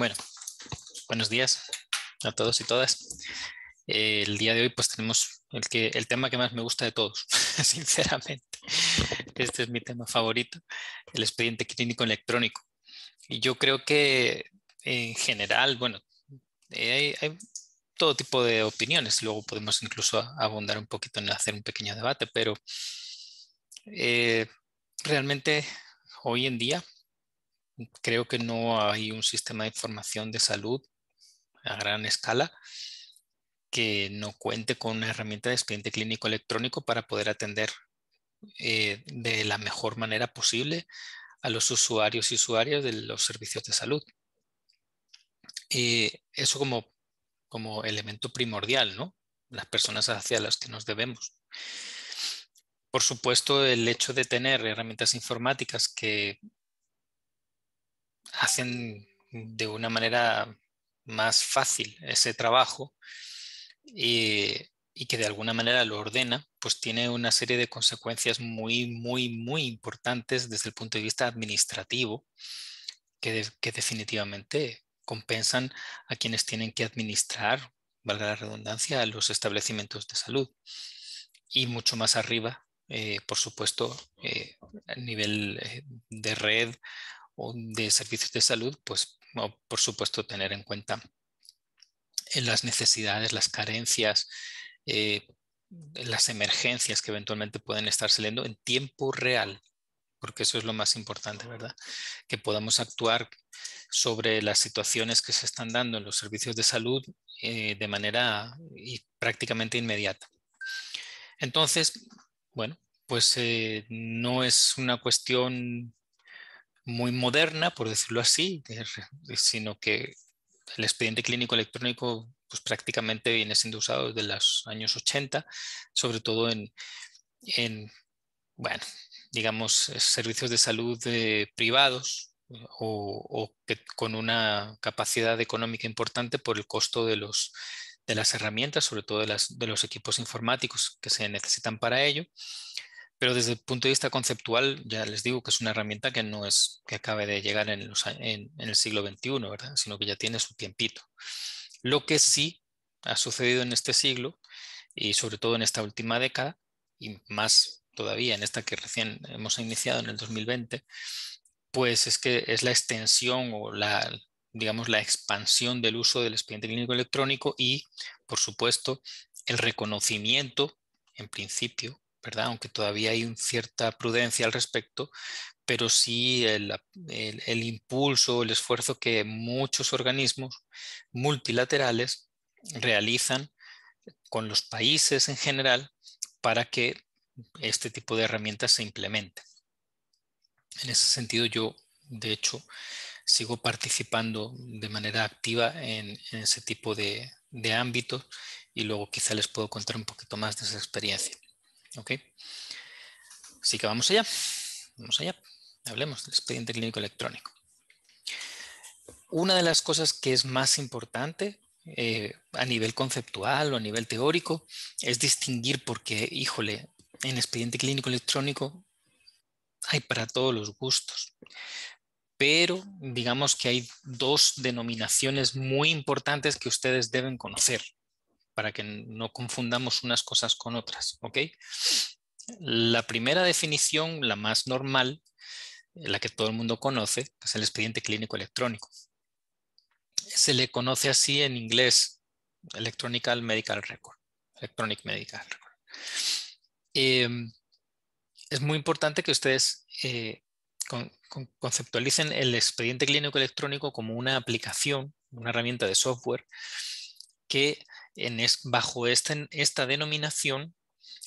Bueno, buenos días a todos y todas. El día de hoy pues tenemos el, tema que más me gusta de todos, sinceramente. Este es mi tema favorito, el expediente clínico electrónico. Y yo creo que en general, bueno, hay, todo tipo de opiniones. Luego podemos incluso abundar un poquito en hacer un pequeño debate, pero eh, realmente hoy en día creo que no hay un sistema de información de salud a gran escala que no cuente con una herramienta de expediente clínico electrónico para poder atender eh, de la mejor manera posible a los usuarios y usuarias de los servicios de salud. Eh, eso como, como elemento primordial, ¿no? Las personas hacia las que nos debemos. Por supuesto, el hecho de tener herramientas informáticas que hacen de una manera más fácil ese trabajo y, que de alguna manera lo ordena, pues tiene una serie de consecuencias muy, muy, muy importantes desde el punto de vista administrativo que, definitivamente compensan a quienes tienen que administrar, valga la redundancia, a los establecimientos de salud. Y mucho más arriba, eh, por supuesto, eh, a nivel eh, de red de servicios de salud, pues por supuesto tener en cuenta las necesidades, las carencias, eh, las emergencias que eventualmente pueden estar saliendo en tiempo real, porque eso es lo más importante, ¿verdad? Que podamos actuar sobre las situaciones que se están dando en los servicios de salud eh, de manera prácticamente inmediata. Entonces, bueno, pues eh, no es una cuestión muy moderna, por decirlo así, sino que el expediente clínico electrónico pues prácticamente viene siendo usado desde los años 80, sobre todo en, bueno, digamos, servicios de salud eh, privados o, que con una capacidad económica importante por el costo de, los, de las herramientas, sobre todo de, las, de los equipos informáticos que se necesitan para ello. Pero desde el punto de vista conceptual, ya les digo que es una herramienta que no es que acabe de llegar en, el siglo XXI, ¿verdad? sino que ya tiene su tiempito. Lo que sí ha sucedido en este siglo y sobre todo en esta última década, y más todavía en esta que recién hemos iniciado en el 2020, pues es que es la extensión o la, digamos, la expansión del uso del expediente clínico electrónico y, por supuesto, el reconocimiento, en principio, aunque todavía hay cierta prudencia al respecto, pero sí el, impulso, el esfuerzo que muchos organismos multilaterales realizan con los países en general para que este tipo de herramientas se implementen. En ese sentido, yo, de hecho, sigo participando de manera activa en, ese tipo de, de ámbitos y luego quizá les puedo contar un poquito más de esa experiencia. ¿Ok? Así que vamos allá. Vamos allá. Hablemos del expediente clínico electrónico. Una de las cosas que es más importante eh, a nivel conceptual o a nivel teórico es distinguir porque, híjole, en expediente clínico electrónico hay para todos los gustos. Pero digamos que hay dos denominaciones muy importantes que ustedes deben conocer para que no confundamos unas cosas con otras. ¿ok? La primera definición, la más normal, la que todo el mundo conoce, es el expediente clínico electrónico. Se le conoce así en inglés, Electronic Medical Record. Electronic Medical Record. Em, es muy importante que ustedes eh, conceptualicen el expediente clínico electrónico como una aplicación, una herramienta de software que bajo esta, denominación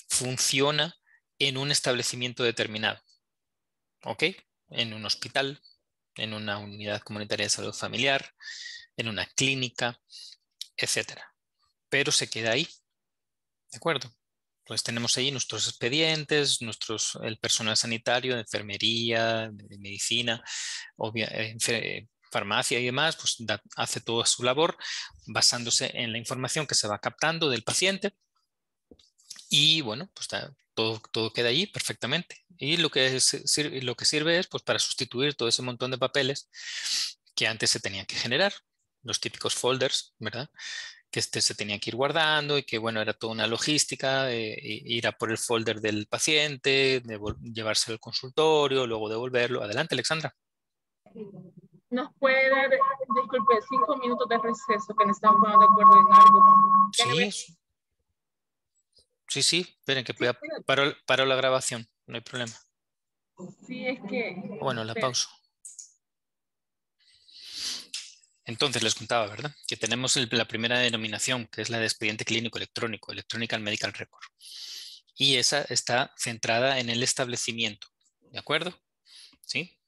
funciona en un establecimiento determinado. ¿Ok? En un hospital, en una unidad comunitaria de salud familiar, en una clínica, etc. Pero se queda ahí. ¿De acuerdo? Pues tenemos ahí nuestros expedientes, nuestros, el personal sanitario, de enfermería, de medicina, obvia, farmacia y demás, pues hace toda su labor basándose en la información que se va captando del paciente y bueno, pues todo, todo queda ahí perfectamente. Y lo que, lo que sirve es pues para sustituir todo ese montón de papeles que antes se tenían que generar, los típicos folders, ¿verdad? Que este se tenía que ir guardando y que, bueno, era toda una logística, eh, ir a por el folder del paciente, llevarse al consultorio, luego devolverlo. Adelante, Alexandra. ¿Nos puede dar, disculpe, cinco minutos de receso que necesitamos poner de acuerdo en algo? Sí. Sí, sí, esperen que paro, paro la grabación, no hay problema. Sí, es que... Bueno, la pausa. Entonces les contaba, ¿verdad? Que tenemos la primera denominación, que es la de expediente clínico electrónico, Electronic Medical Record. Y esa está centrada en el establecimiento, ¿de acuerdo? ¿Sí?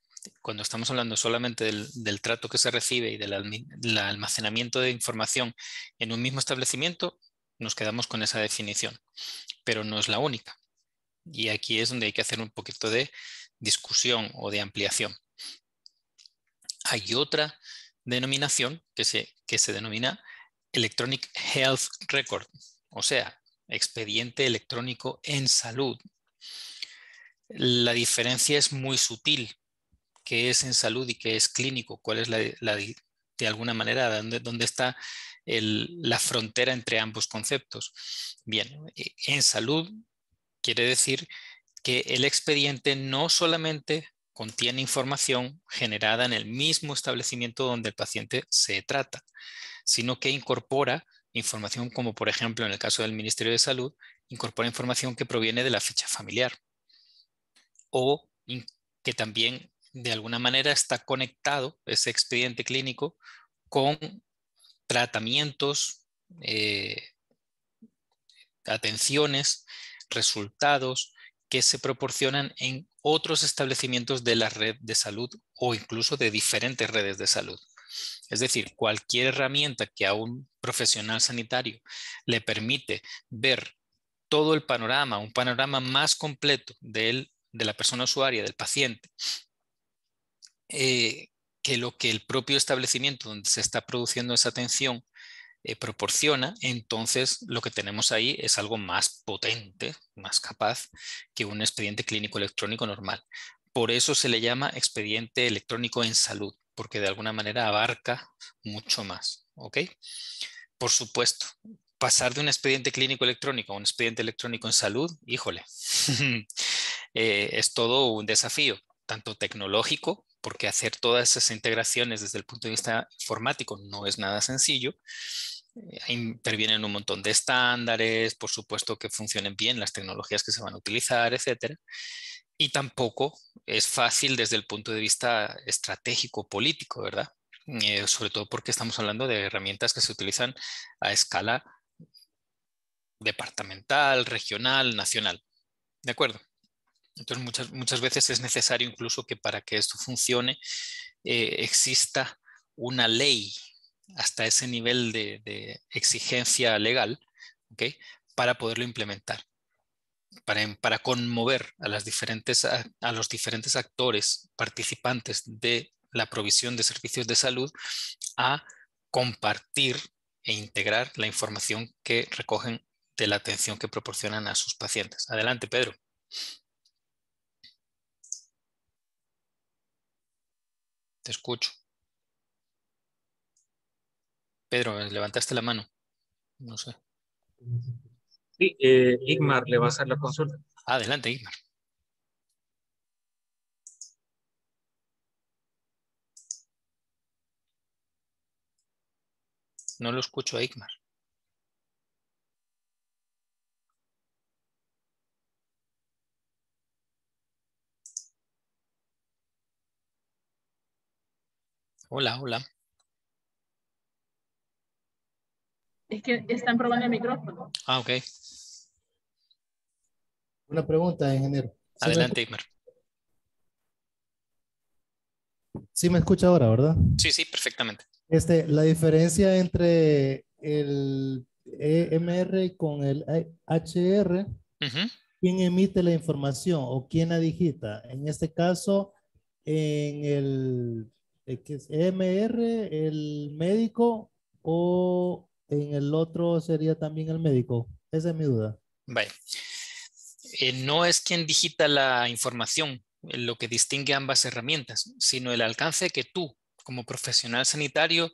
Cuando estamos hablando solamente del, trato que se recibe y del almacenamiento de información en un mismo establecimiento, nos quedamos con esa definición, pero no es la única. Y aquí es donde hay que hacer un poquito de discusión o de ampliación. Hay otra denominación que se, que se denomina Electronic Health Record, o sea, expediente electrónico en salud. La diferencia es muy sutil, qué es en salud y qué es clínico, cuál es la, de alguna manera, dónde, dónde está la frontera entre ambos conceptos. Bien, en salud quiere decir que el expediente no solamente contiene información generada en el mismo establecimiento donde el paciente se trata, sino que incorpora información como por ejemplo en el caso del Ministerio de Salud, incorpora información que proviene de la ficha familiar o que también de alguna manera está conectado ese expediente clínico con tratamientos, eh, atenciones, resultados que se proporcionan en otros establecimientos de la red de salud o incluso de diferentes redes de salud. Es decir, cualquier herramienta que a un profesional sanitario le permite ver todo el panorama, un panorama más completo de, de la persona usuaria, del paciente, eh, que lo que el propio establecimiento donde se está produciendo esa atención eh, proporciona, entonces lo que tenemos ahí es algo más potente, más capaz que un expediente clínico electrónico normal. Por eso se le llama expediente electrónico en salud, porque de alguna manera abarca mucho más. ¿ok? Por supuesto, pasar de un expediente clínico electrónico a un expediente electrónico en salud, híjole, eh, es todo un desafío, tanto tecnológico porque hacer todas esas integraciones desde el punto de vista informático no es nada sencillo, eh, intervienen un montón de estándares, por supuesto que funcionen bien las tecnologías que se van a utilizar, etcétera. Y tampoco es fácil desde el punto de vista estratégico político, ¿verdad? Eh, sobre todo porque estamos hablando de herramientas que se utilizan a escala departamental, regional, nacional. ¿De acuerdo? Entonces muchas, muchas veces es necesario incluso que para que esto funcione eh, exista una ley hasta ese nivel de, exigencia legal para poderlo implementar, para, para conmover a, los diferentes actores participantes de la provisión de servicios de salud a compartir e integrar la información que recogen de la atención que proporcionan a sus pacientes. Adelante, Pedro. Te escucho. Pedro, levantaste la mano. No sé. Sí, eh, Igmar le va a hacer la consulta. Adelante, Igmar. No lo escucho a Igmar. Hola, hola. Es que están probando el micrófono. Ah, ok. Una pregunta, ingeniero. Adelante, Igmar. Sí me escucha ahora, ¿verdad? Sí, sí, perfectamente. Este, la diferencia entre el EMR con el HR, ¿quién emite la información o quién la digita? En este caso, en el EMR, el médico o en el otro sería también el médico. Esa es mi duda. Eh, no es quien digita la información lo que distingue ambas herramientas, sino el alcance que tú como profesional sanitario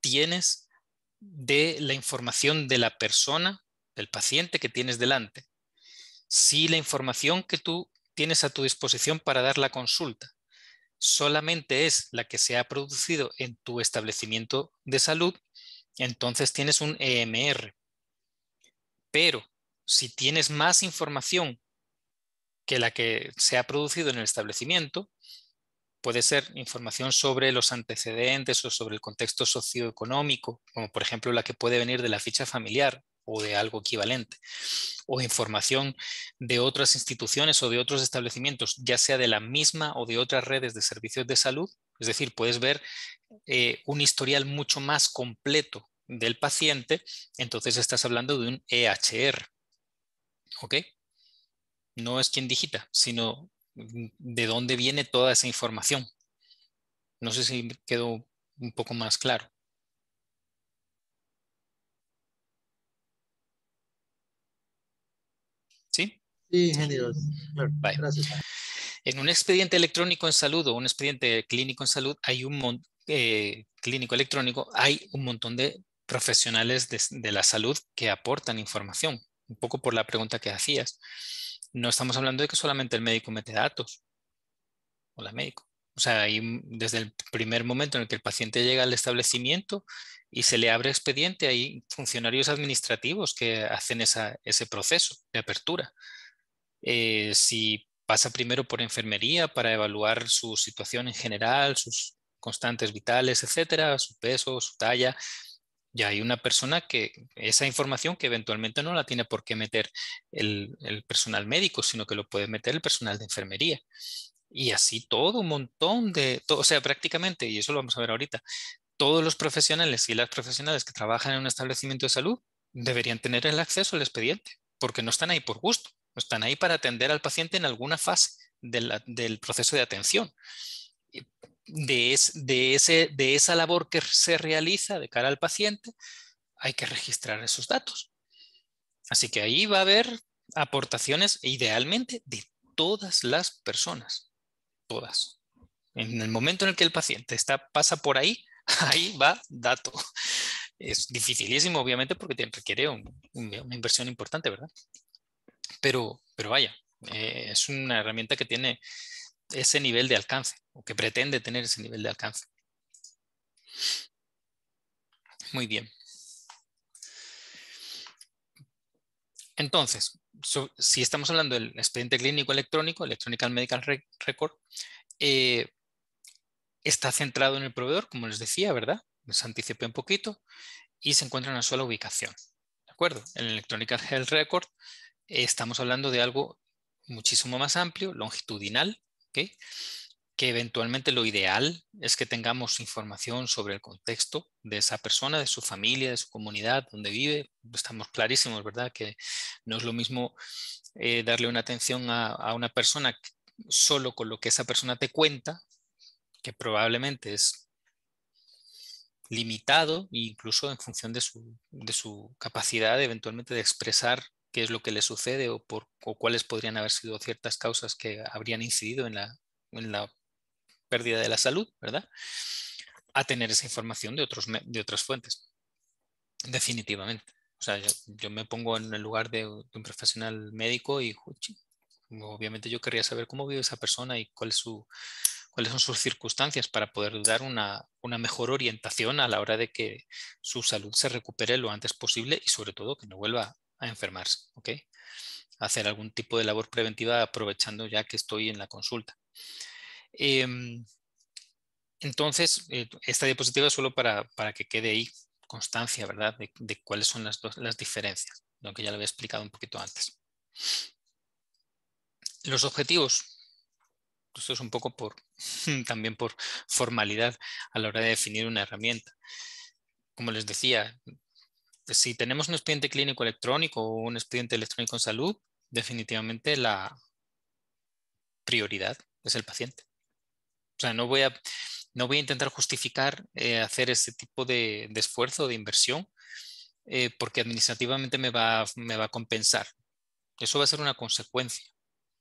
tienes de la información de la persona, del paciente que tienes delante. Si la información que tú tienes a tu disposición para dar la consulta solamente es la que se ha producido en tu establecimiento de salud, entonces tienes un EMR. Pero si tienes más información que la que se ha producido en el establecimiento, puede ser información sobre los antecedentes o sobre el contexto socioeconómico, como por ejemplo la que puede venir de la ficha familiar o de algo equivalente, o información de otras instituciones o de otros establecimientos, ya sea de la misma o de otras redes de servicios de salud. Es decir, puedes ver eh, un historial mucho más completo del paciente, entonces estás hablando de un EHR. ¿Ok? no es quien digita, sino de dónde viene toda esa información. No sé si quedó un poco más claro. ¿Sí? Ingeniero. Gracias. En un expediente electrónico en salud o un expediente clínico en salud hay un eh, clínico electrónico, hay un montón de profesionales de la salud que aportan información, un poco por la pregunta que hacías no estamos hablando de que solamente el médico mete datos o la médico. O sea, desde el primer momento en el que el paciente llega al establecimiento y se le abre expediente, hay funcionarios administrativos que hacen ese proceso de apertura. Eh, si pasa primero por enfermería para evaluar su situación en general, sus constantes vitales, etcétera, su peso, su talla, ya hay una persona que esa información que eventualmente no la tiene por qué meter el, personal médico, sino que lo puede meter el personal de enfermería. Y así todo un montón de, o sea, prácticamente, y eso lo vamos a ver ahorita, todos los profesionales y las profesionales que trabajan en un establecimiento de salud deberían tener el acceso al expediente, porque no están ahí por gusto, están ahí para atender al paciente en alguna fase del proceso de atención de, esa labor que se realiza de cara al paciente, hay que registrar esos datos. Así que ahí va a haber aportaciones idealmente de todas las personas, todas. En el momento en el que el paciente está, pasa por ahí, ahí va dato. Es dificilísimo, obviamente, porque requiere una inversión importante, ¿verdad? Pero, pero vaya, eh, es una herramienta que tiene ese nivel de alcance o que pretende tener ese nivel de alcance. Muy bien. Entonces, si estamos hablando del expediente clínico electrónico, Electronic Medical Record, eh, está centrado en el proveedor, como les decía, ¿verdad? Les anticipé un poquito y se encuentra en una sola ubicación. ¿De acuerdo? En el Electronic Health Record estamos hablando de algo muchísimo más amplio, longitudinal, que eventualmente lo ideal es que tengamos información sobre el contexto de esa persona, de su familia, de su comunidad, donde vive. Estamos clarísimos, ¿verdad? Que no es lo mismo eh, darle una atención a, una persona solo con lo que esa persona te cuenta, que probablemente es limitado incluso en función de su, de su capacidad eventualmente de expresar qué es lo que le sucede o, por, cuáles podrían haber sido ciertas causas que habrían incidido en la, en la pérdida de la salud, ¿verdad? A tener esa información de, otros, de otras fuentes. Definitivamente. O sea, yo, me pongo en el lugar de, un profesional médico y obviamente yo querría saber cómo vive esa persona y cuál es su, cuáles son sus circunstancias para poder dar una, una, mejor orientación a la hora de que su salud se recupere lo antes posible y sobre todo que no vuelva a enfermarse, ¿ok? Hacer algún tipo de labor preventiva aprovechando ya que estoy en la consulta. Em, entonces, eh, esta diapositiva es solo para, para, que quede ahí constancia, ¿verdad? De, cuáles son las, las diferencias, lo que ya lo había explicado un poquito antes. Los objetivos. Esto es un poco por, también por formalidad a la hora de definir una herramienta. Como les decía, si tenemos un expediente clínico electrónico o un expediente electrónico en salud, definitivamente la prioridad es el paciente. O sea, no voy a, no voy a intentar justificar eh, hacer ese tipo de, esfuerzo, de inversión, eh, porque administrativamente me va, me va a compensar. Eso va a ser una consecuencia,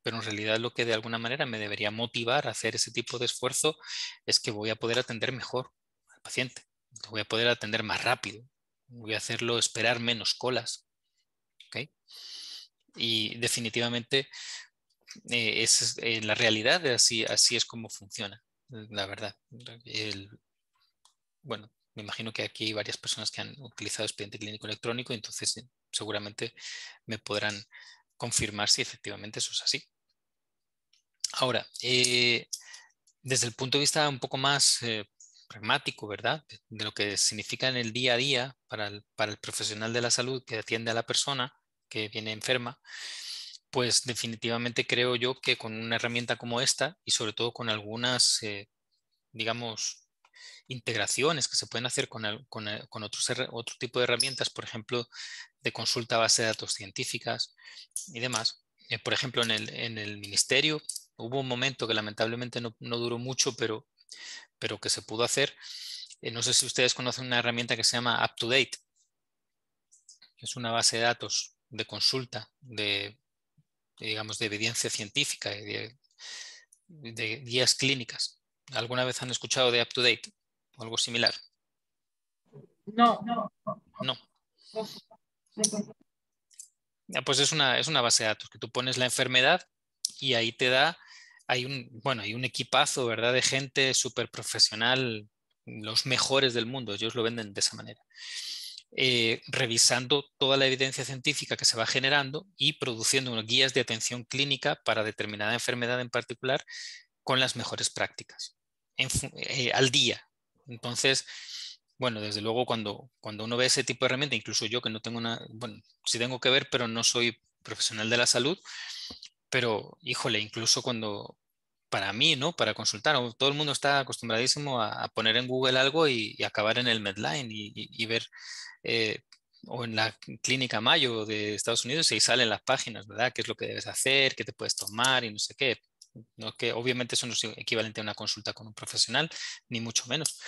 pero en realidad lo que de alguna manera me debería motivar a hacer ese tipo de esfuerzo es que voy a poder atender mejor al paciente, voy a poder atender más rápido, voy a hacerlo esperar menos colas. Y definitivamente eh, es, eh, la realidad así, así es como funciona, la verdad. bueno, me imagino que aquí hay varias personas que han utilizado expediente clínico electrónico, entonces eh, seguramente me podrán confirmar si efectivamente eso es así. Ahora, desde el punto de vista un poco más pragmático, ¿verdad? De, lo que significa en el día a día para el, para el profesional de la salud que atiende a la persona que viene enferma, pues definitivamente creo yo que con una herramienta como esta y sobre todo con algunas, eh, digamos, integraciones que se pueden hacer con, con, con otros, otro tipo de herramientas, por ejemplo, de consulta a base de datos científicas y demás. Eh, por ejemplo, en el, en el, ministerio hubo un momento que lamentablemente no, no duró mucho, pero pero que se pudo hacer. Eh, no sé si ustedes conocen una herramienta que se llama UpToDate. Es una base de datos de consulta de, digamos, de evidencia científica y de, guías clínicas. ¿Alguna vez han escuchado de UpToDate o algo similar? No, no. No. Pues es una, es una base de datos que tú pones la enfermedad y ahí te da hay un, bueno, hay un equipazo, ¿verdad? De gente súper profesional, los mejores del mundo, ellos lo venden de esa manera. Eh, revisando toda la evidencia científica que se va generando y produciendo unas guías de atención clínica para determinada enfermedad en particular con las mejores prácticas eh, al día. Entonces, bueno, desde luego cuando, cuando uno ve ese tipo de herramienta, incluso yo que no tengo una, bueno, sí tengo que ver, pero no soy profesional de la salud, pero híjole, incluso cuando para mí, ¿no? Para consultar, todo el mundo está acostumbradísimo a, poner en Google algo y, acabar en el Medline y, ver, eh, o en la clínica Mayo de Estados Unidos y salen las páginas, ¿verdad? ¿Qué es lo que debes hacer? ¿Qué te puedes tomar? Y no sé qué. No, que obviamente eso no es equivalente a una consulta con un profesional, ni mucho menos,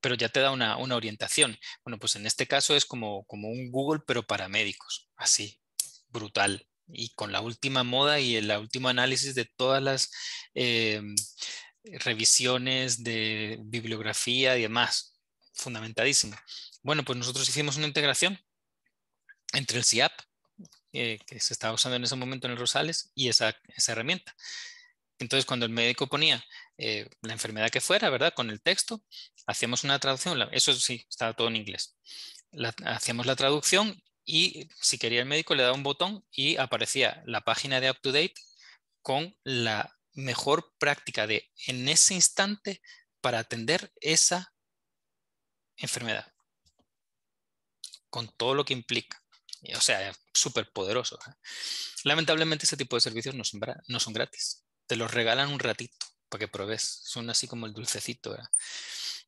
pero ya te da una, una orientación. Bueno, pues en este caso es como, como un Google, pero para médicos, así, brutal y con la última moda y el último análisis de todas las em, revisiones de bibliografía y demás. Fundamentadísimo. Bueno, pues nosotros hicimos una integración entre el CIAP, eh, que se estaba usando en ese momento en el Rosales, y esa, esa herramienta. Entonces, cuando el médico ponía eh, la enfermedad que fuera, ¿verdad? Con el texto, hacíamos una traducción, eso sí, estaba todo en inglés. hacíamos la traducción y si quería el médico le daba un botón y aparecía la página de UpToDate con la mejor práctica de en ese instante para atender esa enfermedad. Con todo lo que implica. O sea, súper poderoso. ¿eh? Lamentablemente ese tipo de servicios no son, no son gratis. Te los regalan un ratito para que pruebes. Son así como el dulcecito.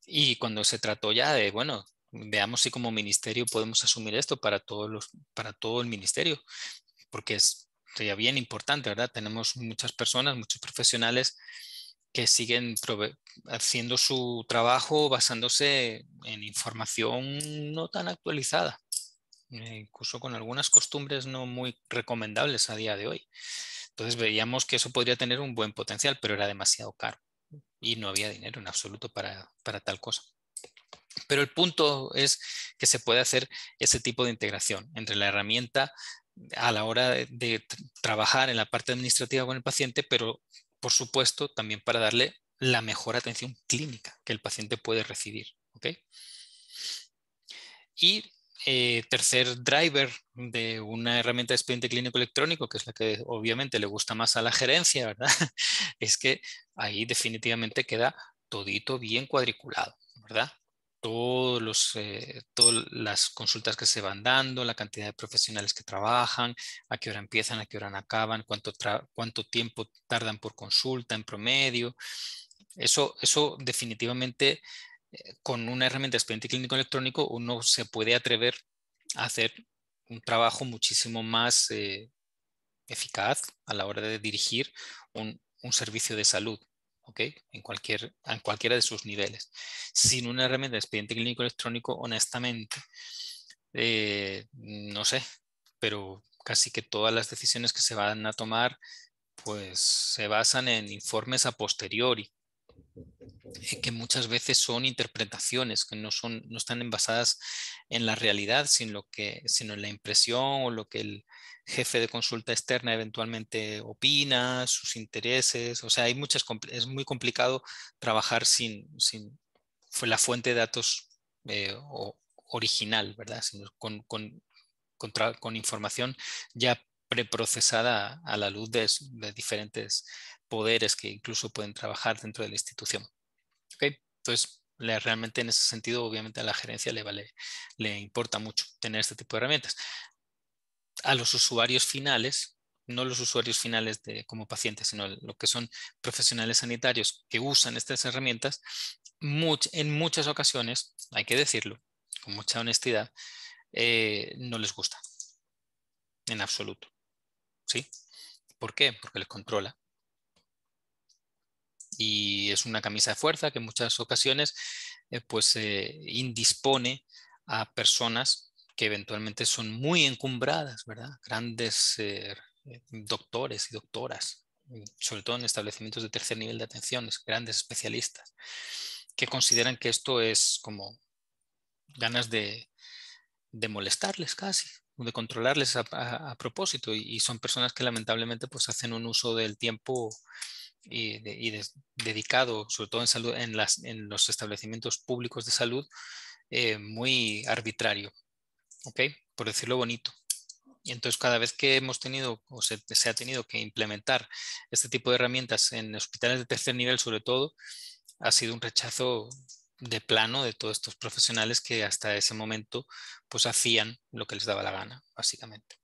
Y cuando se trató ya de, bueno, veamos si como ministerio podemos asumir esto para, todos los, para todo el ministerio, porque es, sería bien importante, ¿verdad? Tenemos muchas personas, muchos profesionales que siguen haciendo su trabajo basándose en información no tan actualizada, eh, incluso con algunas costumbres no muy recomendables a día de hoy. Entonces veíamos que eso podría tener un buen potencial, pero era demasiado caro y no había dinero en absoluto para, para tal cosa. Pero el punto es que se puede hacer ese tipo de integración entre la herramienta a la hora de, trabajar en la parte administrativa con el paciente, pero por supuesto también para darle la mejor atención clínica que el paciente puede recibir. Y eh, tercer driver de una herramienta de expediente clínico electrónico, que es la que obviamente le gusta más a la gerencia, ¿verdad? es que ahí definitivamente queda todito bien cuadriculado, ¿verdad? Todos los, eh, todas las consultas que se van dando, la cantidad de profesionales que trabajan, a qué hora empiezan, a qué hora acaban, cuánto, cuánto tiempo tardan por consulta en promedio. Eso, eso definitivamente eh, con una herramienta de expediente clínico electrónico uno se puede atrever a hacer un trabajo muchísimo más eh, eficaz a la hora de dirigir un, un servicio de salud. En, cualquier, en cualquiera de sus niveles. Sin una herramienta de expediente clínico electrónico, honestamente, eh, no sé, pero casi que todas las decisiones que se van a tomar pues se basan en informes a posteriori, eh, que muchas veces son interpretaciones que no, son, no están basadas en la realidad, sino, que, sino en la impresión o lo que el jefe de consulta externa eventualmente opina, sus intereses. O sea, hay muchas, es muy complicado trabajar sin, sin la fuente de datos eh, original, ¿verdad? Con, con, con información ya preprocesada a la luz de, diferentes poderes que incluso pueden trabajar dentro de la institución. Entonces, realmente en ese sentido, obviamente a la gerencia le, vale, le importa mucho tener este tipo de herramientas. A los usuarios finales, no los usuarios finales de, como pacientes, sino lo que son profesionales sanitarios que usan estas herramientas, en muchas ocasiones, hay que decirlo con mucha honestidad, eh, no les gusta en absoluto. ¿Sí? ¿Por qué? Porque les controla. Y es una camisa de fuerza que en muchas ocasiones eh, pues indispone a personas que eventualmente son muy encumbradas, ¿verdad? Grandes eh, doctores y doctoras, sobre todo en establecimientos de tercer nivel de atención, grandes especialistas, que consideran que esto es como ganas de, molestarles casi, de controlarles a, propósito y, son personas que lamentablemente pues hacen un uso del tiempo y, dedicado, sobre todo en, salud, en, los establecimientos públicos de salud, eh, muy arbitrario, ¿ok? Por decirlo bonito. Y entonces cada vez que hemos tenido o se, ha tenido que implementar este tipo de herramientas en hospitales de tercer nivel sobre todo, ha sido un rechazo de plano de todos estos profesionales que hasta ese momento pues hacían lo que les daba la gana, básicamente.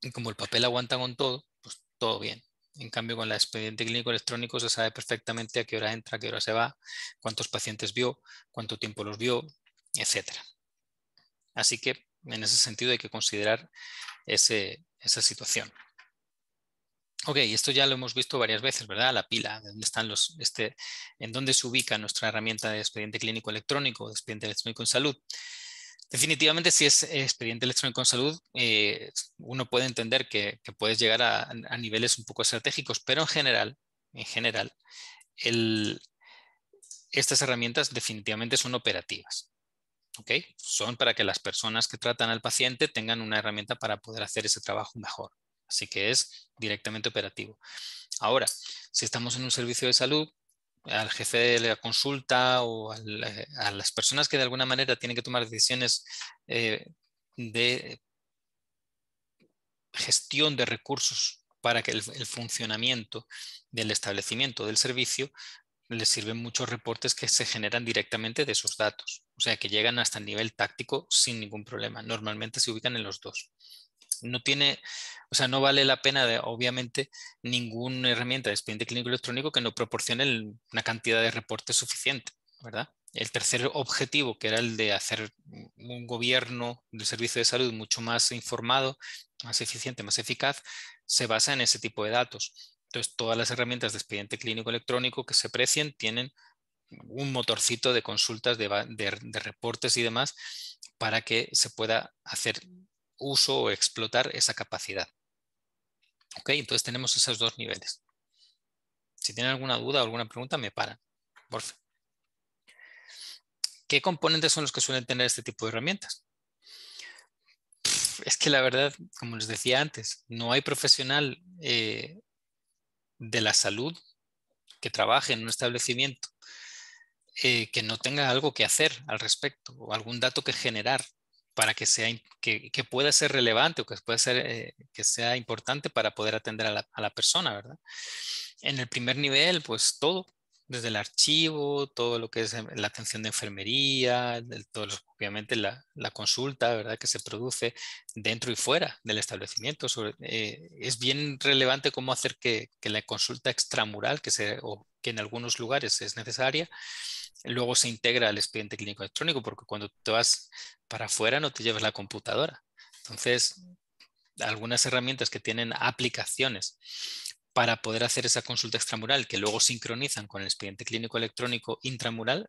Y como el papel aguanta con todo, pues todo bien. En cambio, con el expediente clínico electrónico se sabe perfectamente a qué hora entra, qué hora se va, cuántos pacientes vio, cuánto tiempo los vio, etc. Así que en ese sentido hay que considerar esa situación. Ok, esto ya lo hemos visto varias veces, ¿verdad? La pila, ¿dónde están los, este, en dónde se ubica nuestra herramienta de expediente clínico electrónico, de expediente electrónico en salud. Definitivamente, si es expediente electrónico en salud, eh, uno puede entender que, puedes llegar a, niveles un poco estratégicos, pero en general, en general, estas herramientas definitivamente son operativas. Son para que las personas que tratan al paciente tengan una herramienta para poder hacer ese trabajo mejor. Así que es directamente operativo. Ahora, si estamos en un servicio de salud, al jefe de la consulta o eh, a las personas que de alguna manera tienen que tomar decisiones eh, de gestión de recursos para que el, funcionamiento del establecimiento del servicio les sirven muchos reportes que se generan directamente de esos datos, o sea que llegan hasta el nivel táctico sin ningún problema. Normalmente se ubican en los dos no tiene, o sea, no vale la pena, de, obviamente, ninguna herramienta de expediente clínico electrónico que no proporcione una cantidad de reportes suficiente, ¿verdad? El tercer objetivo, que era el de hacer un gobierno del servicio de salud mucho más informado, más eficiente, más eficaz, se basa en ese tipo de datos. Entonces, todas las herramientas de expediente clínico electrónico que se precien tienen un motorcito de consultas, de, de reportes y demás, para que se pueda hacer uso o explotar esa capacidad. Ok, entonces tenemos esos dos niveles. Si tienen alguna duda o alguna pregunta, me paran. Por favor. ¿Qué componentes son los que suelen tener este tipo de herramientas? Es que la verdad, como les decía antes, no hay profesional eh, de la salud que trabaje en un establecimiento eh, que no tenga algo que hacer al respecto o algún dato que generar para que, sea, que, pueda ser relevante o que, pueda ser, eh, que sea importante para poder atender a la, a la, persona, ¿verdad? En el primer nivel, pues todo, desde el archivo, todo lo que es la atención de enfermería, todo obviamente la, la, consulta, ¿verdad? Que se produce dentro y fuera del establecimiento. Eh, es bien relevante cómo hacer que, que, la consulta extramural, que, se, que en algunos lugares es necesaria, luego se integra al expediente clínico electrónico, porque cuando te vas para afuera no te llevas la computadora. Entonces, algunas herramientas que tienen aplicaciones para poder hacer esa consulta extramural que luego sincronizan con el expediente clínico electrónico intramural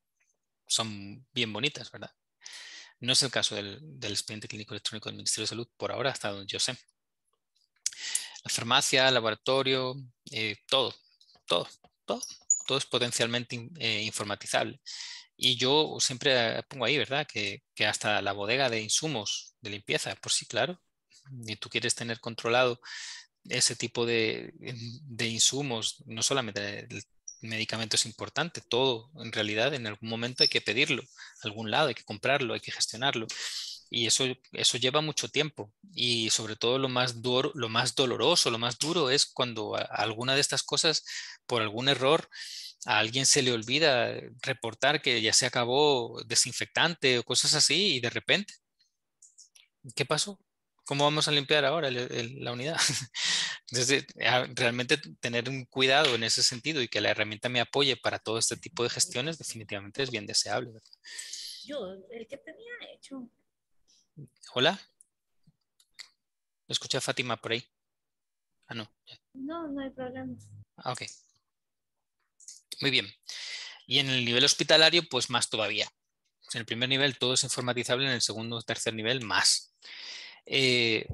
son bien bonitas, ¿verdad? No es el caso del, expediente clínico electrónico del Ministerio de Salud por ahora, hasta donde yo sé. La farmacia, laboratorio, eh, todo, todo, todo, es potencialmente eh, informatizable. Y yo siempre pongo ahí, ¿verdad? Que, hasta la bodega de insumos de limpieza, por sí, claro. Y tú quieres tener controlado ese tipo de, insumos, no solamente el medicamento es importante, todo en realidad en algún momento hay que pedirlo, algún lado hay que comprarlo, hay que gestionarlo. Y eso, eso lleva mucho tiempo. Y sobre todo lo más, duro, lo más doloroso, lo más duro es cuando alguna de estas cosas, por algún error, a alguien se le olvida reportar que ya se acabó desinfectante o cosas así y de repente, ¿qué pasó? ¿Cómo vamos a limpiar ahora la unidad? Entonces, realmente tener un cuidado en ese sentido y que la herramienta me apoye para todo este tipo de gestiones definitivamente es bien deseable. Yo, el que tenía hecho. Hola. Escucha a Fátima por ahí. Ah, no. No, no hay problema. Ah, ok. Muy bien. Y en el nivel hospitalario, pues más todavía. En el primer nivel todo es informatizable, en el segundo o tercer nivel más. Eh,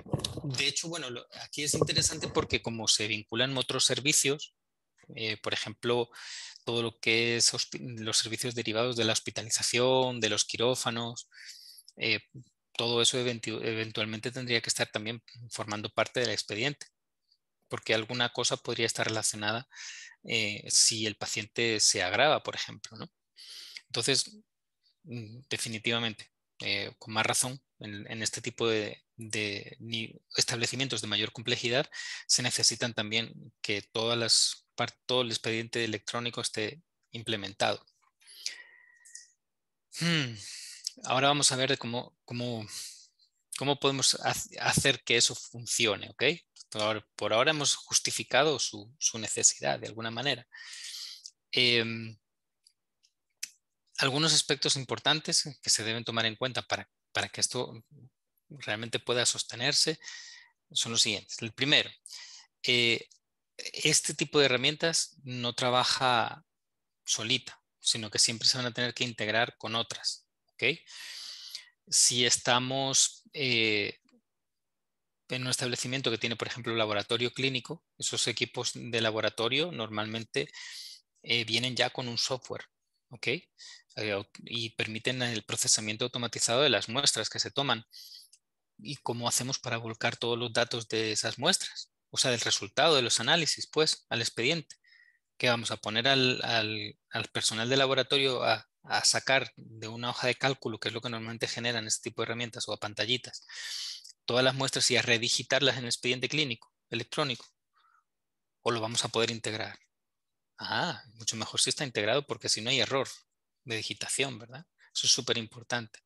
de hecho, bueno, aquí es interesante porque como se vinculan otros servicios, eh, por ejemplo, todo lo que es los servicios derivados de la hospitalización, de los quirófanos, eh, todo eso eventualmente tendría que estar también formando parte del expediente, porque alguna cosa podría estar relacionada si el paciente se agrava, por ejemplo. ¿no? Entonces, mm, definitivamente, con más razón, en, este tipo de, establecimientos de mayor complejidad, se necesitan también que todas las, todo el expediente electrónico esté implementado. Hmm, ahora vamos a ver cómo, cómo, cómo podemos hacer que eso funcione. ¿okay? Por ahora hemos justificado su, necesidad de alguna manera. Em, algunos aspectos importantes que se deben tomar en cuenta para para que esto realmente pueda sostenerse son los siguientes. El primero, eh, este tipo de herramientas no trabaja solita, sino que siempre se van a tener que integrar con otras. Si estamos eh, en un establecimiento que tiene, por ejemplo, laboratorio clínico, esos equipos de laboratorio normalmente eh, vienen ya con un software. Eh, y permiten el procesamiento automatizado de las muestras que se toman. ¿Y cómo hacemos para volcar todos los datos de esas muestras? O sea, del resultado de los análisis, pues, al expediente. Que vamos a poner al, personal de laboratorio a, sacar de una hoja de cálculo, que es lo que normalmente generan este tipo de herramientas, o a pantallitas, todas las muestras y a redigitarlas en el expediente clínico electrónico. O lo vamos a poder integrar. Ah, mucho mejor si está integrado porque si no hay error de digitación, ¿verdad? Eso es súper importante.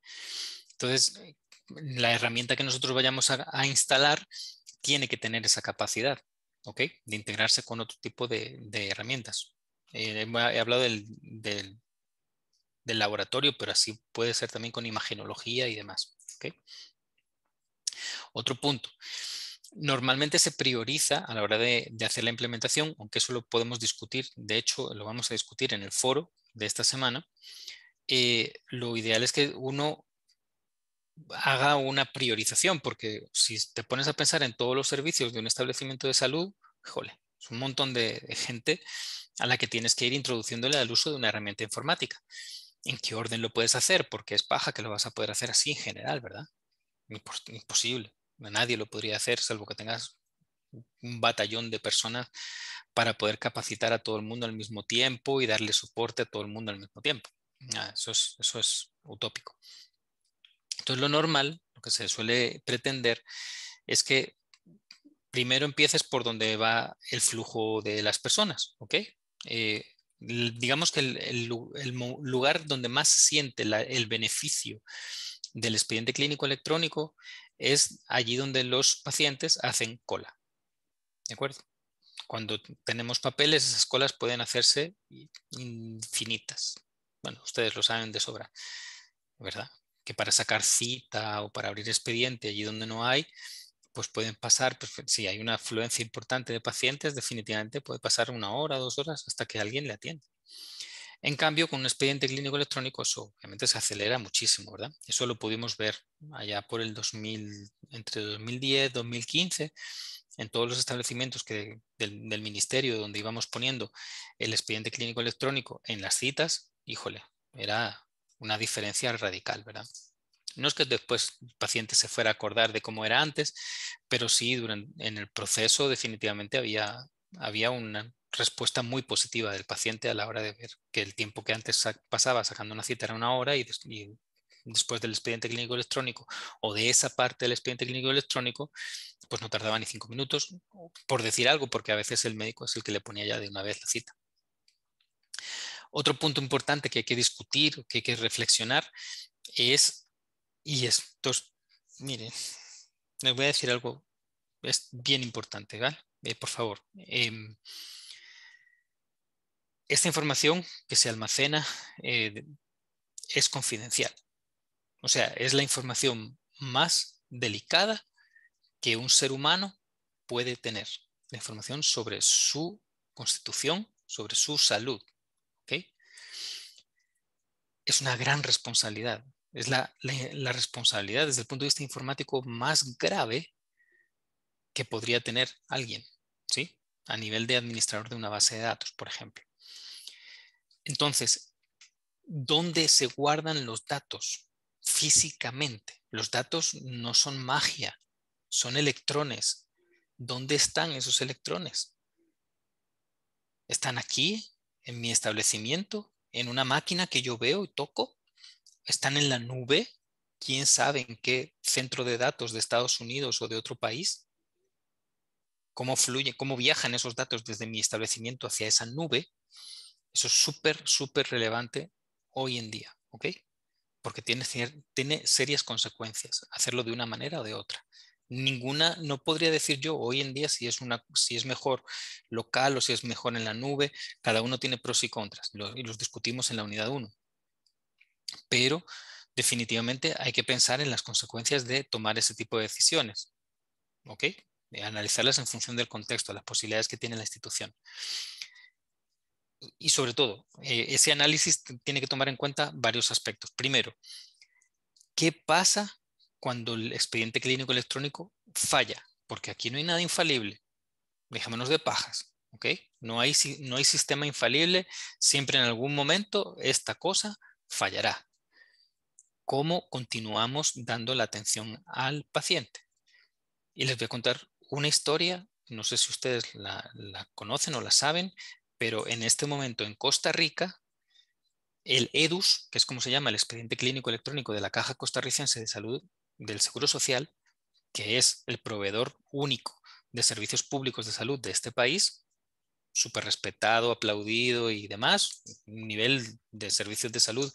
Entonces, la herramienta que nosotros vayamos a, instalar tiene que tener esa capacidad, ¿ok? De integrarse con otro tipo de, herramientas. Eh, he hablado del, laboratorio, pero así puede ser también con imagenología y demás. Otro punto. Normalmente se prioriza a la hora de, hacer la implementación, aunque eso lo podemos discutir, de hecho lo vamos a discutir en el foro de esta semana, eh, lo ideal es que uno haga una priorización, porque si te pones a pensar en todos los servicios de un establecimiento de salud, jole, es un montón de, gente a la que tienes que ir introduciéndole al uso de una herramienta informática. ¿En qué orden lo puedes hacer? Porque es paja que lo vas a poder hacer así en general, ¿verdad? Imposible. Nadie lo podría hacer, salvo que tengas un batallón de personas para poder capacitar a todo el mundo al mismo tiempo y darle soporte a todo el mundo al mismo tiempo. Ah, eso, es, utópico. Entonces lo normal, lo que se suele pretender, es que primero empieces por donde va el flujo de las personas, ¿ok? Eh, digamos que el, lugar donde más se siente el beneficio del expediente clínico electrónico es allí donde los pacientes hacen cola. ¿De acuerdo? Cuando tenemos papeles, esas colas pueden hacerse infinitas. Bueno, ustedes lo saben de sobra, ¿verdad? Que para sacar cita o para abrir expediente allí donde no hay, pues pueden pasar, pues, si hay una afluencia importante de pacientes, definitivamente puede pasar una hora, dos horas hasta que alguien le atienda. En cambio, con un expediente clínico electrónico eso obviamente se acelera muchísimo, ¿verdad? Eso lo pudimos ver allá por el 2000, entre 2010 y 2015, en todos los establecimientos que, del, del, ministerio donde íbamos poniendo el expediente clínico electrónico en las citas, híjole, era una diferencia radical, ¿verdad? No es que después el paciente se fuera a acordar de cómo era antes, pero sí durante, en el proceso definitivamente había, había una respuesta muy positiva del paciente a la hora de ver que el tiempo que antes pasaba sacando una cita era una hora y, y después del expediente clínico electrónico o de esa parte del expediente clínico electrónico, pues no tardaba ni cinco minutos, por decir algo, porque a veces el médico es el que le ponía ya de una vez la cita. Otro punto importante que hay que discutir, que hay que reflexionar, es, y esto es, miren, les voy a decir algo, es bien importante, ¿vale? Eh, por favor. Eh, esta información que se almacena eh, es confidencial. O sea, es la información más delicada que un ser humano puede tener. La información sobre su constitución, sobre su salud. Es una gran responsabilidad. Es la, la, responsabilidad desde el punto de vista informático más grave que podría tener alguien, ¿sí? A nivel de administrador de una base de datos, por ejemplo. Entonces, ¿dónde se guardan los datos? físicamente. Los datos no son magia, son electrones. ¿Dónde están esos electrones? ¿Están aquí, en mi establecimiento, en una máquina que yo veo y toco? ¿Están en la nube? ¿Quién sabe en qué centro de datos de Estados Unidos o de otro país? ¿Cómo fluye, cómo viajan esos datos desde mi establecimiento hacia esa nube? Eso es súper, súper relevante hoy en día, ¿ok? porque tiene, tiene serias consecuencias hacerlo de una manera o de otra. Ninguna, no podría decir yo hoy en día si es, una, si es mejor local o si es mejor en la nube. Cada uno tiene pros y contras y los discutimos en la unidad 1. Pero definitivamente hay que pensar en las consecuencias de tomar ese tipo de decisiones. ¿Ok? De analizarlas en función del contexto, las posibilidades que tiene la institución y sobre todo, eh, ese análisis tiene que tomar en cuenta varios aspectos. Primero, ¿qué pasa cuando el expediente clínico electrónico falla? Porque aquí no hay nada infalible. Dejémonos de pajas. ¿ok? No, hay, no hay sistema infalible. Siempre en algún momento esta cosa fallará. ¿Cómo continuamos dando la atención al paciente? Y les voy a contar una historia no sé si ustedes la, la, conocen o la saben, pero en este momento en Costa Rica, el EDUS, que es como se llama el expediente clínico electrónico de la Caja Costarricense de Salud del Seguro Social, que es el proveedor único de servicios públicos de salud de este país, súper respetado, aplaudido y demás, un nivel de servicios de salud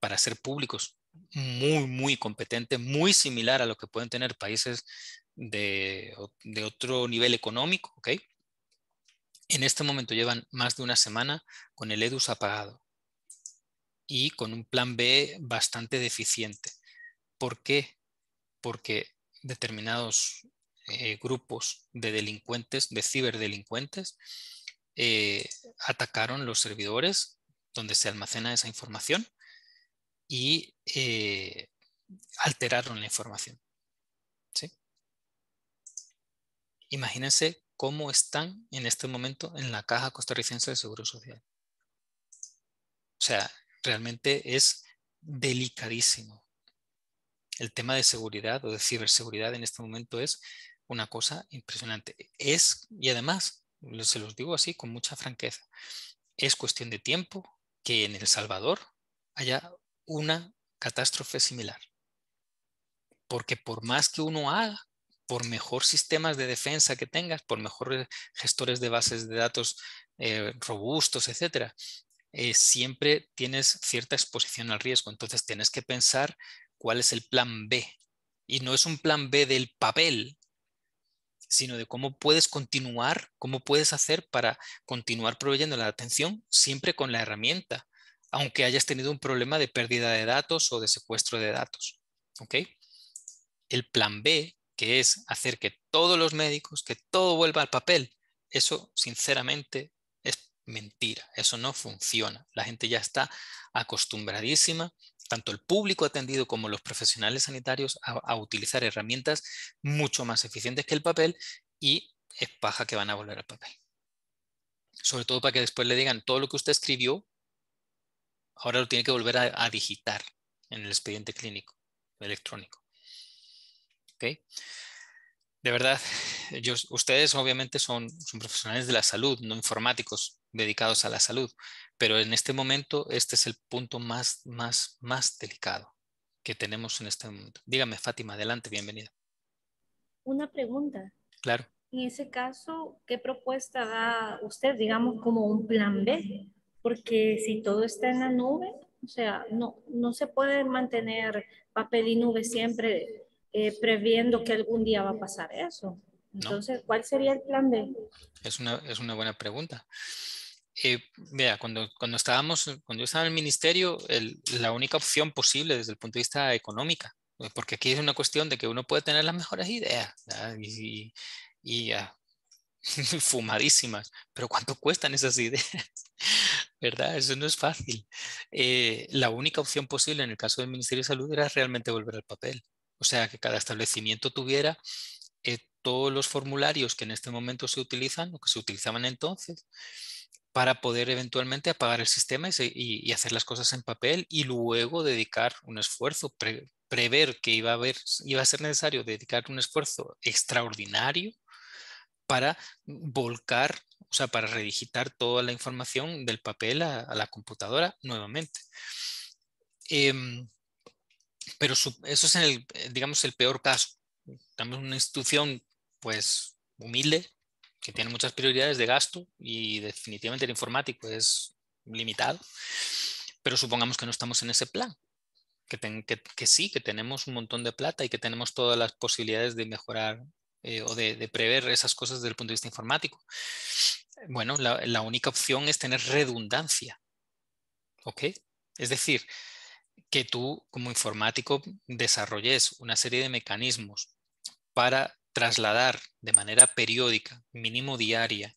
para ser públicos muy, muy competente, muy similar a lo que pueden tener países de, de otro nivel económico, ¿ok? En este momento llevan más de una semana con el EDUS apagado y con un plan B bastante deficiente. ¿Por qué? Porque determinados eh, grupos de delincuentes, de ciberdelincuentes, eh, atacaron los servidores donde se almacena esa información y eh, alteraron la información. ¿sí? Imagínense cómo están en este momento en la Caja Costarricense de Seguro Social. O sea, realmente es delicadísimo. El tema de seguridad o de ciberseguridad en este momento es una cosa impresionante. Es, y además, se los digo así con mucha franqueza, es cuestión de tiempo que en El Salvador haya una catástrofe similar. Porque por más que uno haga, por mejor sistemas de defensa que tengas, por mejores gestores de bases de datos eh, robustos, etcétera, eh, siempre tienes cierta exposición al riesgo. Entonces tienes que pensar cuál es el plan B. Y no es un plan B del papel, sino de cómo puedes continuar, cómo puedes hacer para continuar proveyendo la atención siempre con la herramienta, aunque hayas tenido un problema de pérdida de datos o de secuestro de datos. ¿Ok? El plan B que es hacer que todos los médicos, que todo vuelva al papel, eso sinceramente es mentira, eso no funciona. La gente ya está acostumbradísima, tanto el público atendido como los profesionales sanitarios, a, utilizar herramientas mucho más eficientes que el papel y es paja que van a volver al papel. Sobre todo para que después le digan todo lo que usted escribió, ahora lo tiene que volver a, digitar en el expediente clínico electrónico. ¿Okay? De verdad, ustedes obviamente son, profesionales de la salud, no informáticos dedicados a la salud, pero en este momento este es el punto más, más, más delicado que tenemos en este momento. Dígame, Fátima, adelante, bienvenida. Una pregunta. Claro. En ese caso, ¿qué propuesta da usted, digamos, como un plan B? Porque si todo está en la nube, o sea, no, no se puede mantener papel y nube siempre eh, previendo que algún día va a pasar eso. Entonces, ¿cuál sería el plan B? Es una, es una buena pregunta. Eh, cuando, cuando estábamos, cuando yo estaba en el ministerio, la única opción posible desde el punto de vista económico, porque aquí es una cuestión de que uno puede tener las mejores ideas y, y fumadísimas, pero ¿cuánto cuestan esas ideas? ¿Verdad? Eso no es fácil. Eh, la única opción posible en el caso del Ministerio de Salud era realmente volver al papel. O sea, que cada establecimiento tuviera eh, todos los formularios que en este momento se utilizan o que se utilizaban entonces para poder eventualmente apagar el sistema y, hacer las cosas en papel y luego dedicar un esfuerzo, prever que iba a, haber, iba a ser necesario dedicar un esfuerzo extraordinario para volcar, o sea, para redigitar toda la información del papel a, la computadora nuevamente. Em, pero eso es el, digamos, el peor caso. Estamos en una institución, pues, humilde, que tiene muchas prioridades de gasto y definitivamente el informático es limitado. Pero supongamos que no estamos en ese plan, que, que, sí, que tenemos un montón de plata y que tenemos todas las posibilidades de mejorar eh, o de, prever esas cosas desde el punto de vista informático. Bueno, la, única opción es tener redundancia. ¿Ok? Es decir, que tú como informático desarrolles una serie de mecanismos para trasladar de manera periódica, mínimo diaria,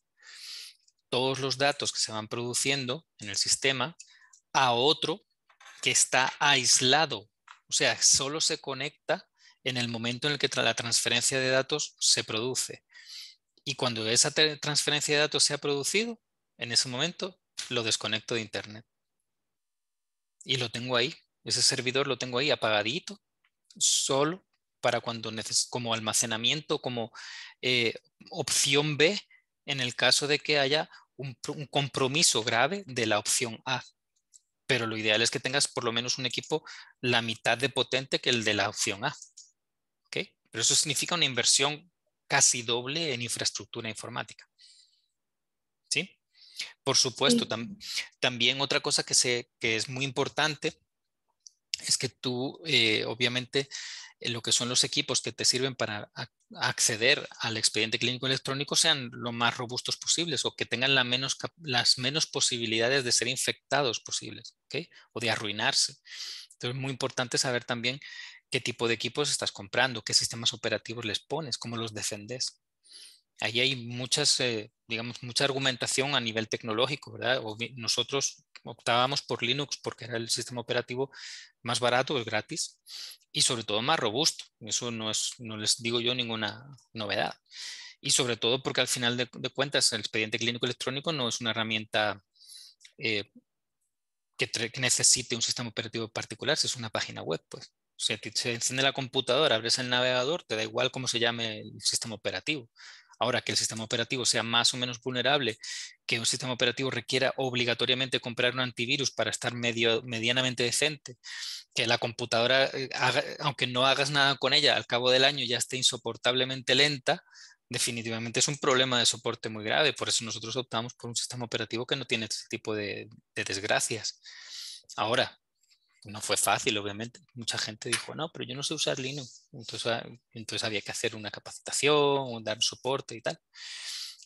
todos los datos que se van produciendo en el sistema a otro que está aislado. O sea, solo se conecta en el momento en el que la transferencia de datos se produce. Y cuando esa transferencia de datos se ha producido, en ese momento lo desconecto de Internet. Y lo tengo ahí. Ese servidor lo tengo ahí apagadito, solo para cuando como almacenamiento, como eh, opción B, en el caso de que haya un, un compromiso grave de la opción A. Pero lo ideal es que tengas por lo menos un equipo la mitad de potente que el de la opción A. Pero eso significa una inversión casi doble en infraestructura informática. ¿Sí? Por supuesto, también otra cosa que, se, que es muy importante es que tú, eh, obviamente, lo que son los equipos que te sirven para acceder al expediente clínico electrónico sean lo más robustos posibles o que tengan las menos posibilidades de ser infectados posibles o de arruinarse. Entonces es muy importante saber también qué tipo de equipos estás comprando, qué sistemas operativos les pones, cómo los defendes. Ahí hay muchas, eh, digamos, mucha argumentación a nivel tecnológico, ¿verdad? nosotros optábamos por Linux porque era el sistema operativo más barato, es gratis y sobre todo más robusto. Eso no, es, no les digo yo ninguna novedad. Y sobre todo porque al final de, cuentas el expediente clínico electrónico no es una herramienta eh, que, que, necesite un sistema operativo particular, es una página web, pues. O sea, se enciende la computadora, abres el navegador, te da igual cómo se llame el sistema operativo. Ahora que el sistema operativo sea más o menos vulnerable, que un sistema operativo requiera obligatoriamente comprar un antivirus para estar medianamente decente, que la computadora, eh, aunque no hagas nada con ella, al cabo del año ya esté insoportablemente lenta, definitivamente es un problema de soporte muy grave. Por eso nosotros optamos por un sistema operativo que no tiene este tipo de desgracias. Ahora, no fue fácil, obviamente. Mucha gente dijo, no, pero yo no sé usar Linux. Entonces, ah, entonces había que hacer una capacitación, dar soporte y tal.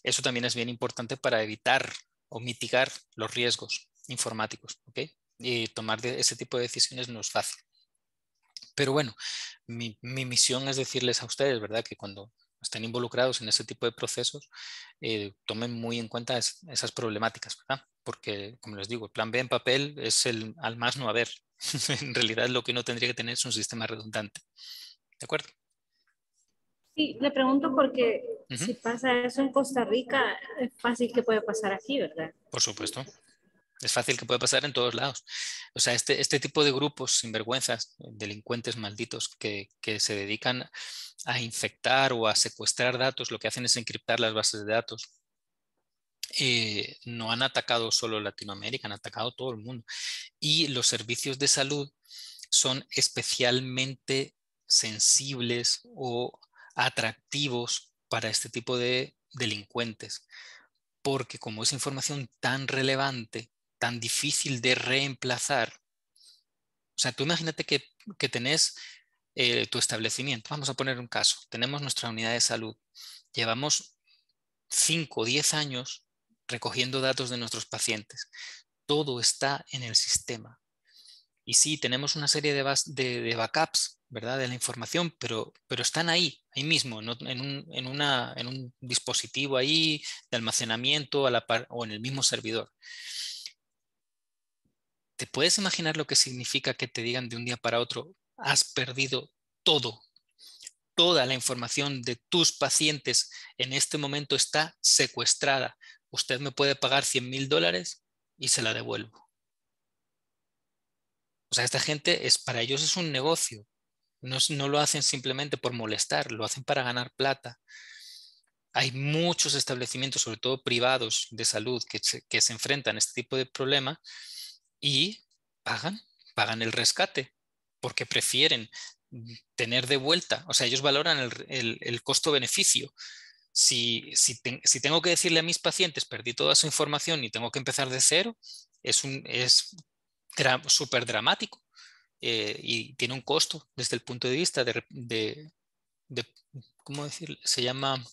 Eso también es bien importante para evitar o mitigar los riesgos informáticos. Y tomar ese tipo de decisiones no es fácil. Pero bueno, mi, misión es decirles a ustedes, ¿verdad? Que cuando estén involucrados en ese tipo de procesos, eh, tomen muy en cuenta esas problemáticas. Porque, como les digo, el plan B en papel es el al más no haber. en realidad lo que uno tendría que tener es un sistema redundante. ¿De acuerdo? Sí, le pregunto porque si pasa eso en Costa Rica, es fácil que pueda pasar aquí, ¿verdad? Por supuesto. Es fácil que pueda pasar en todos lados. O sea, este, este tipo de grupos sinvergüenzas, delincuentes malditos que, que se dedican a infectar o a secuestrar datos, lo que hacen es encriptar las bases de datos. Eh, no han atacado solo Latinoamérica, han atacado todo el mundo. Y los servicios de salud son especialmente sensibles o atractivos para este tipo de delincuentes, porque como es información tan relevante, tan difícil de reemplazar, o sea, tú imagínate que, que tenés eh, tu establecimiento, vamos a poner un caso, tenemos nuestra unidad de salud, llevamos 5 o 10 años recogiendo datos de nuestros pacientes, todo está en el sistema. Y sí, tenemos una serie de, backups ¿verdad? de la información, pero, pero están ahí, ahí mismo, en, un, en, un, dispositivo ahí de almacenamiento a la par, o en el mismo servidor. ¿Te puedes imaginar lo que significa que te digan de un día para otro, has perdido todo? Toda la información de tus pacientes en este momento está secuestrada. Usted me puede pagar 100 mil dólares y se la devuelvo. O sea, esta gente es para ellos es un negocio. No, lo hacen simplemente por molestar, lo hacen para ganar plata. Hay muchos establecimientos, sobre todo privados de salud, que se, enfrentan a este tipo de problema y pagan, pagan el rescate, porque prefieren tener de vuelta, o sea, ellos valoran el, costo-beneficio. Si, si, tengo que decirle a mis pacientes, perdí toda su información y tengo que empezar de cero, es súper es dramático. Eh, y tiene un costo desde el punto de vista de, de, ¿cómo decir? Se llama,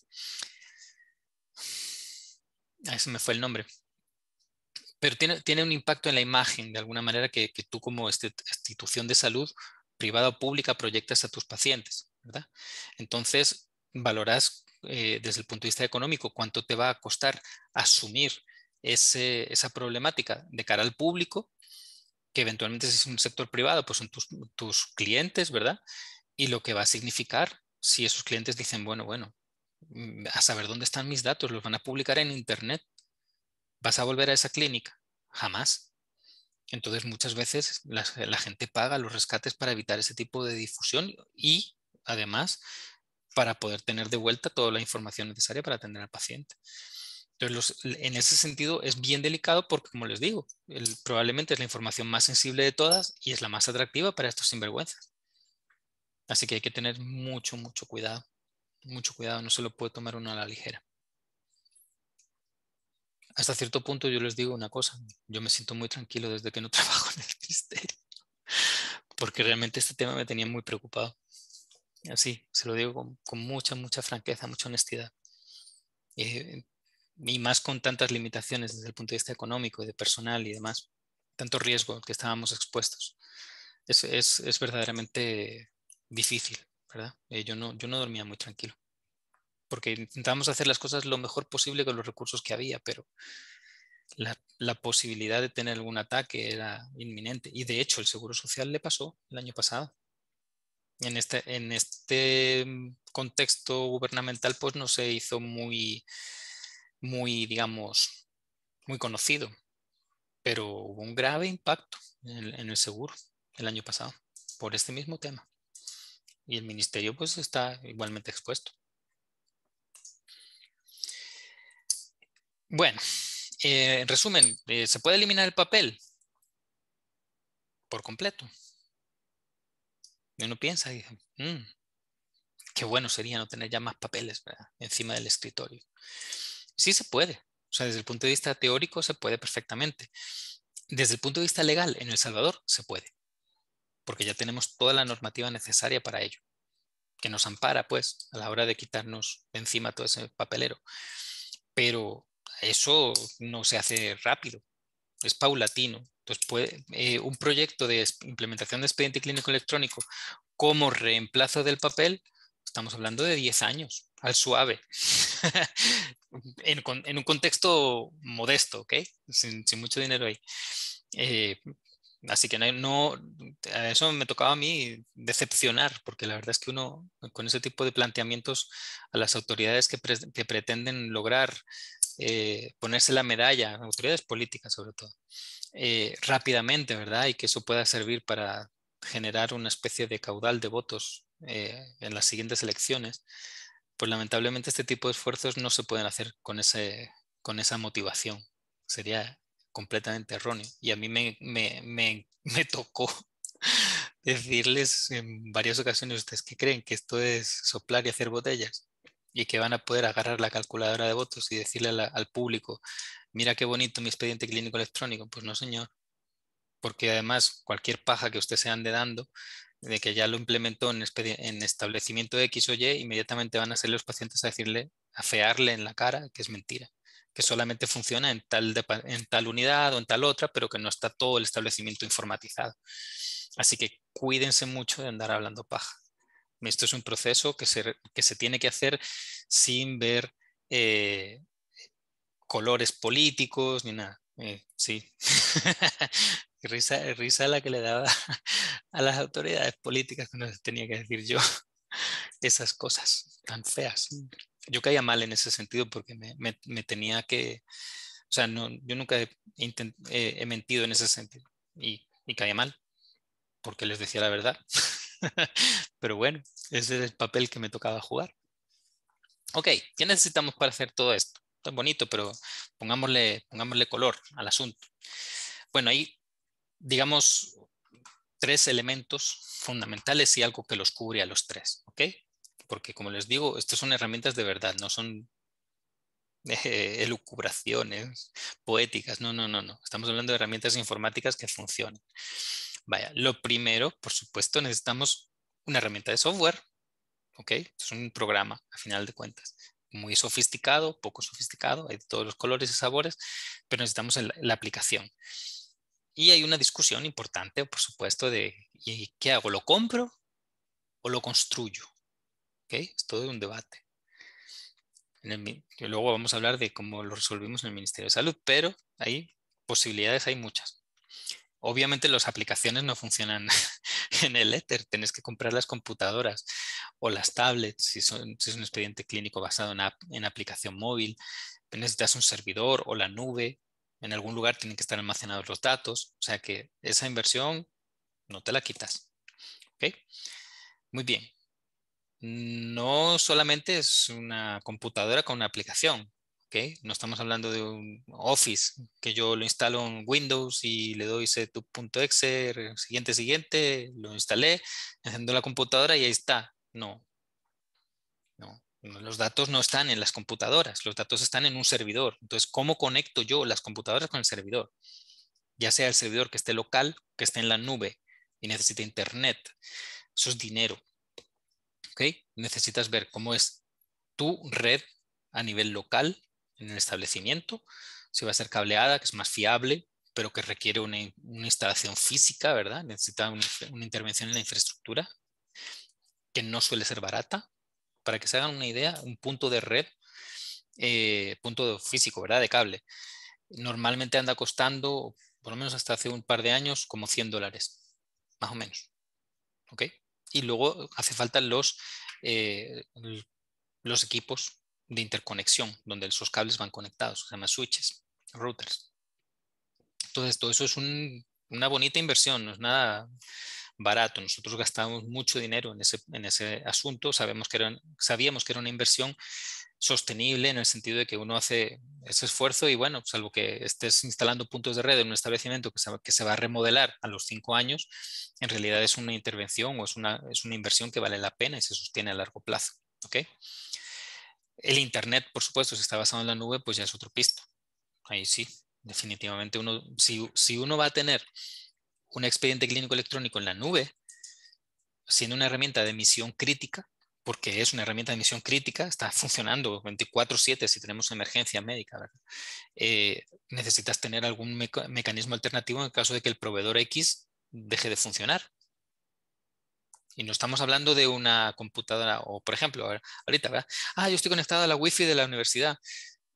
a se me fue el nombre, pero tiene, tiene un impacto en la imagen de alguna manera que, que tú como este, institución de salud privada o pública proyectas a tus pacientes, ¿verdad? Entonces, valoras eh, desde el punto de vista económico cuánto te va a costar asumir ese, esa problemática de cara al público que eventualmente si es un sector privado, pues son tus, clientes, ¿verdad? Y lo que va a significar si esos clientes dicen, bueno, bueno, mm, a saber dónde están mis datos, los van a publicar en Internet. ¿Vas a volver a esa clínica? Jamás. Entonces muchas veces la gente paga los rescates para evitar ese tipo de difusión y además para poder tener de vuelta toda la información necesaria para atender al paciente. Entonces, en ese sentido es bien delicado porque, como les digo, probablemente es la información más sensible de todas y es la más atractiva para estos sinvergüenzas. Así que hay que tener mucho, mucho cuidado. Mucho cuidado, no se lo puede tomar uno a la ligera. Hasta cierto punto yo les digo una cosa, yo me siento muy tranquilo desde que no trabajo en el ministerio, porque realmente este tema me tenía muy preocupado. Así, se lo digo con, mucha, mucha franqueza, mucha honestidad. Eh, y más con tantas limitaciones desde el punto de vista económico y de personal y demás, tanto riesgo que estábamos expuestos. Es, es, es verdaderamente difícil, ¿verdad? Eh, yo, no, yo no dormía muy tranquilo, porque intentábamos hacer las cosas lo mejor posible con los recursos que había, pero la, la, posibilidad de tener algún ataque era inminente. Y de hecho, el Seguro Social le pasó el año pasado. En este, en este contexto gubernamental, pues no se hizo muy muy, digamos, muy conocido, pero hubo un grave impacto en el, seguro el año pasado por este mismo tema. Y el ministerio pues está igualmente expuesto. Bueno, eh, en resumen, eh, ¿se puede eliminar el papel? Por completo. Uno piensa y dice, mm, qué bueno sería no tener ya más papeles encima del escritorio. Sí se puede. O sea, desde el punto de vista teórico se puede perfectamente. Desde el punto de vista legal, en El Salvador se puede, porque ya tenemos toda la normativa necesaria para ello, que nos ampara, pues, a la hora de quitarnos encima todo ese papelero. Pero eso no se hace rápido, es paulatino. Entonces, puede, eh, un proyecto de implementación de expediente clínico electrónico como reemplazo del papel, estamos hablando de 10 años, al suave. en, un contexto modesto, ¿ok? Sin, mucho dinero ahí. Eh, Así que no, eso me tocaba a mí decepcionar, porque la verdad es que uno con ese tipo de planteamientos a las autoridades que, pretenden lograr eh, ponerse la medalla, autoridades políticas sobre todo, eh, rápidamente, ¿verdad? Y que eso pueda servir para generar una especie de caudal de votos eh, en las siguientes elecciones, pues lamentablemente este tipo de esfuerzos no se pueden hacer con, ese, con esa motivación. Sería completamente erróneo. Y a mí me, me, me, me tocó decirles en varias ocasiones, ¿ustedes qué creen? ¿Que esto es soplar y hacer botellas? Y que van a poder agarrar la calculadora de votos y decirle al público, mira qué bonito mi expediente clínico electrónico. Pues no, señor. Porque además cualquier paja que usted se ande dando, de que ya lo implementó en, en establecimiento X o Y, inmediatamente van a ser los pacientes a decirle, a fearle en la cara que es mentira que solamente funciona en tal, en tal unidad o en tal otra, pero que no está todo el establecimiento informatizado. Así que cuídense mucho de andar hablando paja. Esto es un proceso que se, que se tiene que hacer sin ver eh, colores políticos ni nada. Eh, sí. risa, risa la que le daba a las autoridades políticas que no tenía que decir yo esas cosas tan feas yo caía mal en ese sentido porque me, tenía que, o sea, no, yo nunca he, mentido en ese sentido y, caía mal porque les decía la verdad. Pero bueno, ese es el papel que me tocaba jugar. Ok, ¿qué necesitamos para hacer todo esto? Es bonito, pero pongámosle, pongámosle color al asunto. Bueno, hay, digamos, tres elementos fundamentales y algo que los cubre a los tres. ¿ok? porque como les digo, estas son herramientas de verdad, no son eh, elucubraciones poéticas, no, no, no, no. Estamos hablando de herramientas informáticas que funcionan. Vaya, lo primero, por supuesto, necesitamos una herramienta de software, ¿ok? Es un programa, a final de cuentas, muy sofisticado, poco sofisticado, hay todos los colores y sabores, pero necesitamos la aplicación. Y hay una discusión importante, por supuesto, de ¿y ¿qué hago? ¿Lo compro o lo construyo? Es todo un debate. luego vamos a hablar de cómo lo resolvimos en el Ministerio de Salud, pero hay posibilidades, hay muchas. Obviamente las aplicaciones no funcionan en el éter, tienes que comprar las computadoras o las tablets, si, es un expediente clínico basado en, en aplicación móvil, necesitas un servidor o la nube, en algún lugar tienen que estar almacenados los datos, o sea que esa inversión no te la quitas. Muy bien, no solamente es una computadora con una aplicación. No estamos hablando de un Office que yo lo instalo en Windows y le doy setup.exe, siguiente, siguiente, lo instalé, enciendo la computadora y ahí está. No. No. Los datos no están en las computadoras, los datos están en un servidor. Entonces, ¿cómo conecto yo las computadoras con el servidor? Ya sea el servidor que esté local, que esté en la nube y necesite internet. Eso es dinero. Necesitas ver cómo es tu red a nivel local en el establecimiento, si va a ser cableada, que es más fiable, pero que requiere una, instalación física, ¿verdad? Necesita una, intervención en la infraestructura, que no suele ser barata. Para que se hagan una idea, un punto de red, eh, punto físico, ¿verdad? De cable, normalmente anda costando, por lo menos hasta hace un par de años, como 100 dólares, más o menos. ¿Ok? y luego hace falta los, eh, los equipos de interconexión, donde esos cables van conectados, se llama switches, routers. Entonces, todo eso es una bonita inversión, no es nada barato. Nosotros gastamos mucho dinero en ese, en ese asunto, sabemos que era, sabíamos que era una inversión sostenible en el sentido de que uno hace ese esfuerzo y bueno, salvo que estés instalando puntos de red en un establecimiento que se, que se va a remodelar a los cinco años, en realidad es una intervención o es una, es una inversión que vale la pena y se sostiene a largo plazo. ¿okay? El Internet, por supuesto, si está basado en la nube, pues ya es otro pisto. Ahí sí, definitivamente uno, si, si uno va a tener un expediente clínico electrónico en la nube, siendo una herramienta de misión crítica, porque es una herramienta de misión crítica, está funcionando 24/7 si tenemos emergencia médica. Eh, necesitas tener algún mecanismo alternativo en caso de que el proveedor X deje de funcionar. Y no estamos hablando de una computadora, o por ejemplo, ahorita, ¿verdad? Ah, yo estoy conectado a la Wi-Fi de la universidad.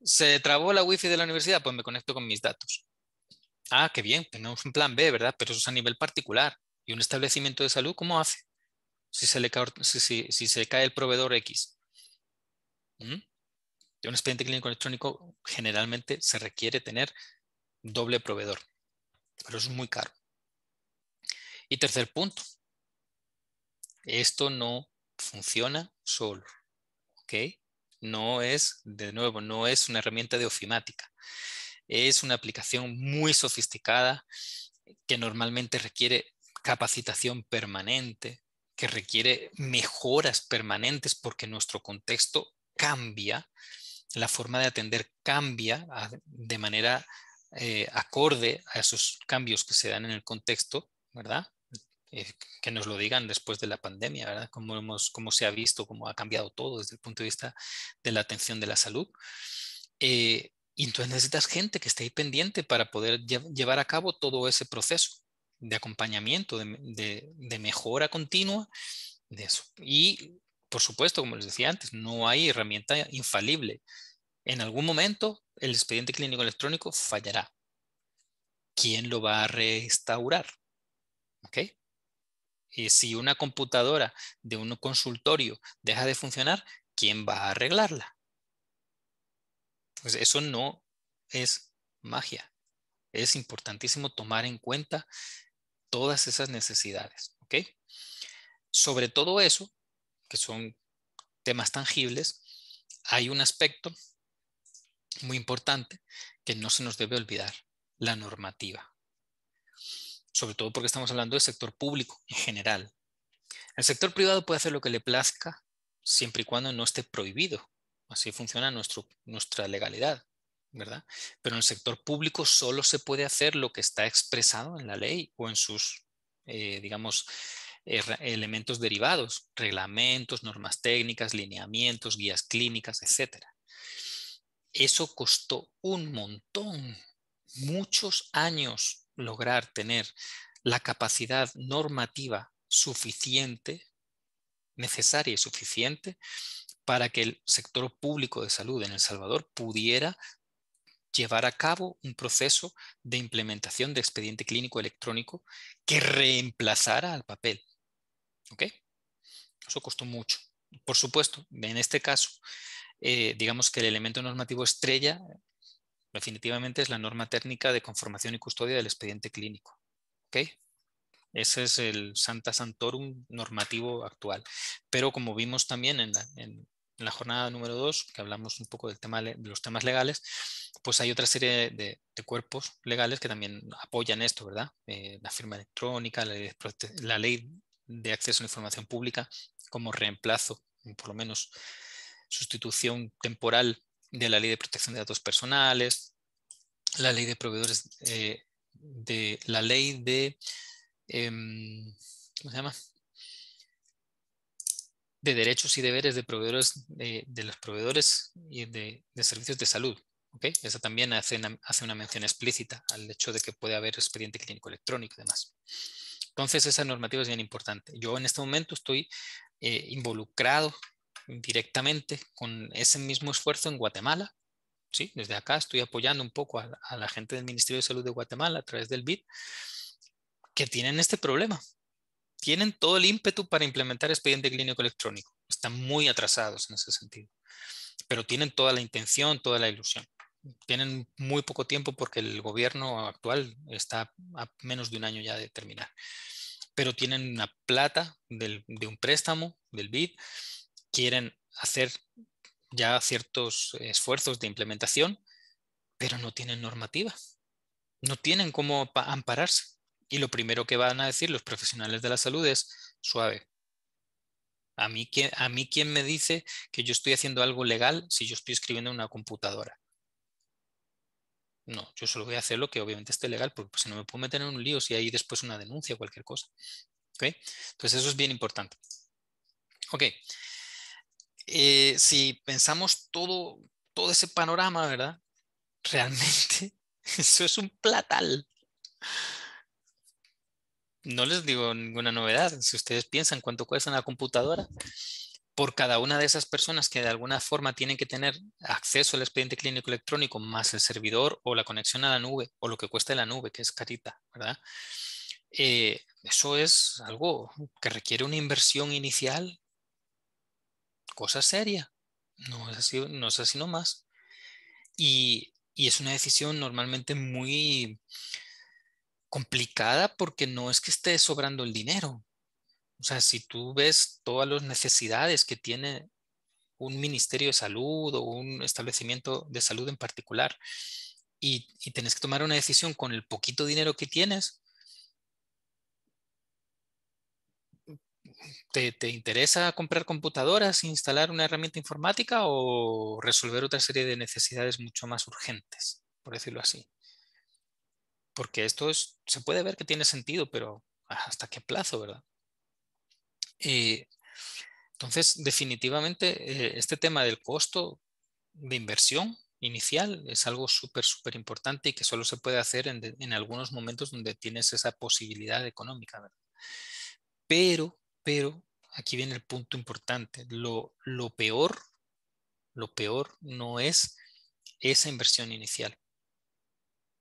¿Se trabó la Wi-Fi de la universidad? Pues me conecto con mis datos. Ah, qué bien, tenemos un plan B, ¿verdad? Pero eso es a nivel particular. ¿Y un establecimiento de salud cómo hace? Si se le cae, si, se cae el proveedor X. ¿Mm? De un expediente clínico electrónico generalmente se requiere tener doble proveedor, pero eso es muy caro. Y tercer punto, esto no funciona solo, ¿ok? No es, de nuevo, no es una herramienta de ofimática. Es una aplicación muy sofisticada que normalmente requiere capacitación permanente, que requiere mejoras permanentes porque nuestro contexto cambia, la forma de atender cambia de manera eh, acorde a esos cambios que se dan en el contexto, ¿verdad? Eh, que nos lo digan después de la pandemia, ¿verdad? Cómo, hemos, cómo se ha visto, cómo ha cambiado todo desde el punto de vista de la atención de la salud. Eh, y entonces necesitas gente que esté ahí pendiente para poder llevar a cabo todo ese proceso de acompañamiento, de, de, mejora continua de eso. Y, por supuesto, como les decía antes, no hay herramienta infalible. En algún momento el expediente clínico electrónico fallará. ¿Quién lo va a restaurar? ¿Ok? Y si una computadora de un consultorio deja de funcionar, ¿quién va a arreglarla? Pues eso no es magia. Es importantísimo tomar en cuenta todas esas necesidades. Sobre todo eso, que son temas tangibles, hay un aspecto muy importante que no se nos debe olvidar, la normativa sobre todo porque estamos hablando del sector público en general. El sector privado puede hacer lo que le plazca siempre y cuando no esté prohibido. Así funciona nuestra legalidad, ¿verdad? Pero en el sector público solo se puede hacer lo que está expresado en la ley o en sus, eh, digamos, elementos derivados, reglamentos, normas técnicas, lineamientos, guías clínicas, etc. Eso costó un montón, muchos años lograr tener la capacidad normativa suficiente, necesaria y suficiente, para que el sector público de salud en El Salvador pudiera llevar a cabo un proceso de implementación de expediente clínico electrónico que reemplazara al papel. ¿Ok? Eso costó mucho. Por supuesto, en este caso, eh, digamos que el elemento normativo estrella definitivamente es la norma técnica de conformación y custodia del expediente clínico. ¿Ok? Ese es el Santa Santorum normativo actual. Pero como vimos también en la, jornada número 2, que hablamos un poco del tema de los temas legales, pues hay otra serie de, cuerpos legales que también apoyan esto, ¿verdad? Eh, la firma electrónica, la ley de acceso a la información pública como reemplazo, por lo menos sustitución temporal de la ley de protección de datos personales, la ley de proveedores, eh, de la ley de, em, ¿cómo se llama? De derechos y deberes de proveedores, de, los proveedores y de, servicios de salud. ¿okay? Esa también hace una, hace una mención explícita al hecho de que puede haber expediente clínico electrónico y demás. Entonces, esa normativa es bien importante. Yo en este momento estoy eh, involucrado directamente con ese mismo esfuerzo en Guatemala. ¿sí? Desde acá estoy apoyando un poco a, la gente del Ministerio de Salud de Guatemala a través del BID, que tienen este problema. Tienen todo el ímpetu para implementar expediente clínico electrónico. Están muy atrasados en ese sentido. Pero tienen toda la intención, toda la ilusión. Tienen muy poco tiempo porque el gobierno actual está a menos de un año ya de terminar. Pero tienen una plata de un préstamo del BID quieren hacer ya ciertos esfuerzos de implementación, pero no tienen normativa, no tienen cómo ampararse. Y lo primero que van a decir los profesionales de la salud es, suave, a mí, a quién me dice que yo estoy haciendo algo legal si yo estoy escribiendo en una computadora. No, yo solo voy a hacer lo que obviamente esté legal, porque pues, si no me puedo meter en un lío si hay después una denuncia o cualquier cosa. Entonces eso es bien importante. Ok, eh, si pensamos todo, todo ese panorama, ¿verdad? Realmente eso es un platal. No les digo ninguna novedad. Si ustedes piensan cuánto cuesta una computadora, por cada una de esas personas que de alguna forma tienen que tener acceso al expediente clínico electrónico más el servidor o la conexión a la nube o lo que cuesta la nube, que es carita, ¿verdad? Eh, eso es algo que requiere una inversión inicial, cosa seria, no es así, no es así nomás. Y, y es una decisión normalmente muy complicada porque no es que esté sobrando el dinero, o sea, si tú ves todas las necesidades que tiene un ministerio de salud o un establecimiento de salud en particular y, y tienes que tomar una decisión con el poquito dinero que tienes, ¿Te, ¿Te, interesa comprar computadoras, instalar una herramienta informática o resolver otra serie de necesidades mucho más urgentes, por decirlo así? Porque esto es, se puede ver que tiene sentido, pero ¿hasta qué plazo, verdad? Eh, entonces, definitivamente, eh, este tema del costo de inversión inicial es algo súper, súper importante y que solo se puede hacer en, algunos momentos donde tienes esa posibilidad económica. Pero, pero, aquí viene el punto importante. Lo, peor, lo peor no es esa inversión inicial.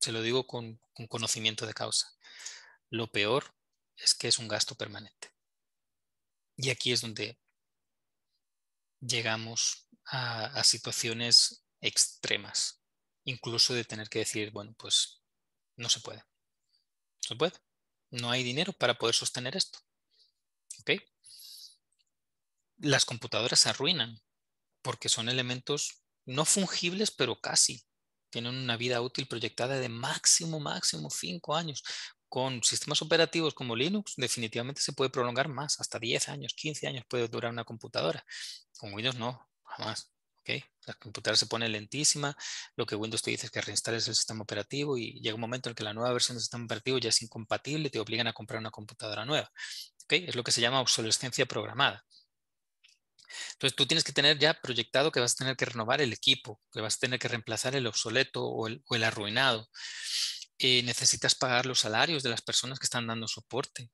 Se lo digo con conocimiento de causa. Lo peor es que es un gasto permanente. Y aquí es donde llegamos a, situaciones extremas, incluso de tener que decir, bueno, pues no se puede. No se puede. No hay dinero para poder sostener esto. ¿Ok? Las computadoras se arruinan porque son elementos no fungibles, pero casi. Tienen una vida útil proyectada de máximo, máximo cinco años con sistemas operativos como Linux definitivamente se puede prolongar más, hasta 10 años, 15 años puede durar una computadora. Con Windows no, jamás. ¿okay? La computadora se pone lentísima, lo que Windows te dice es que reinstales el sistema operativo y llega un momento en que la nueva versión del sistema operativo ya es incompatible y te obligan a comprar una computadora nueva. Es lo que se llama obsolescencia programada. Entonces tú tienes que tener ya proyectado que vas a tener que renovar el equipo, que vas a tener que reemplazar el obsoleto o el, o el arruinado. Eh, necesitas pagar los salarios de las personas que están dando soporte.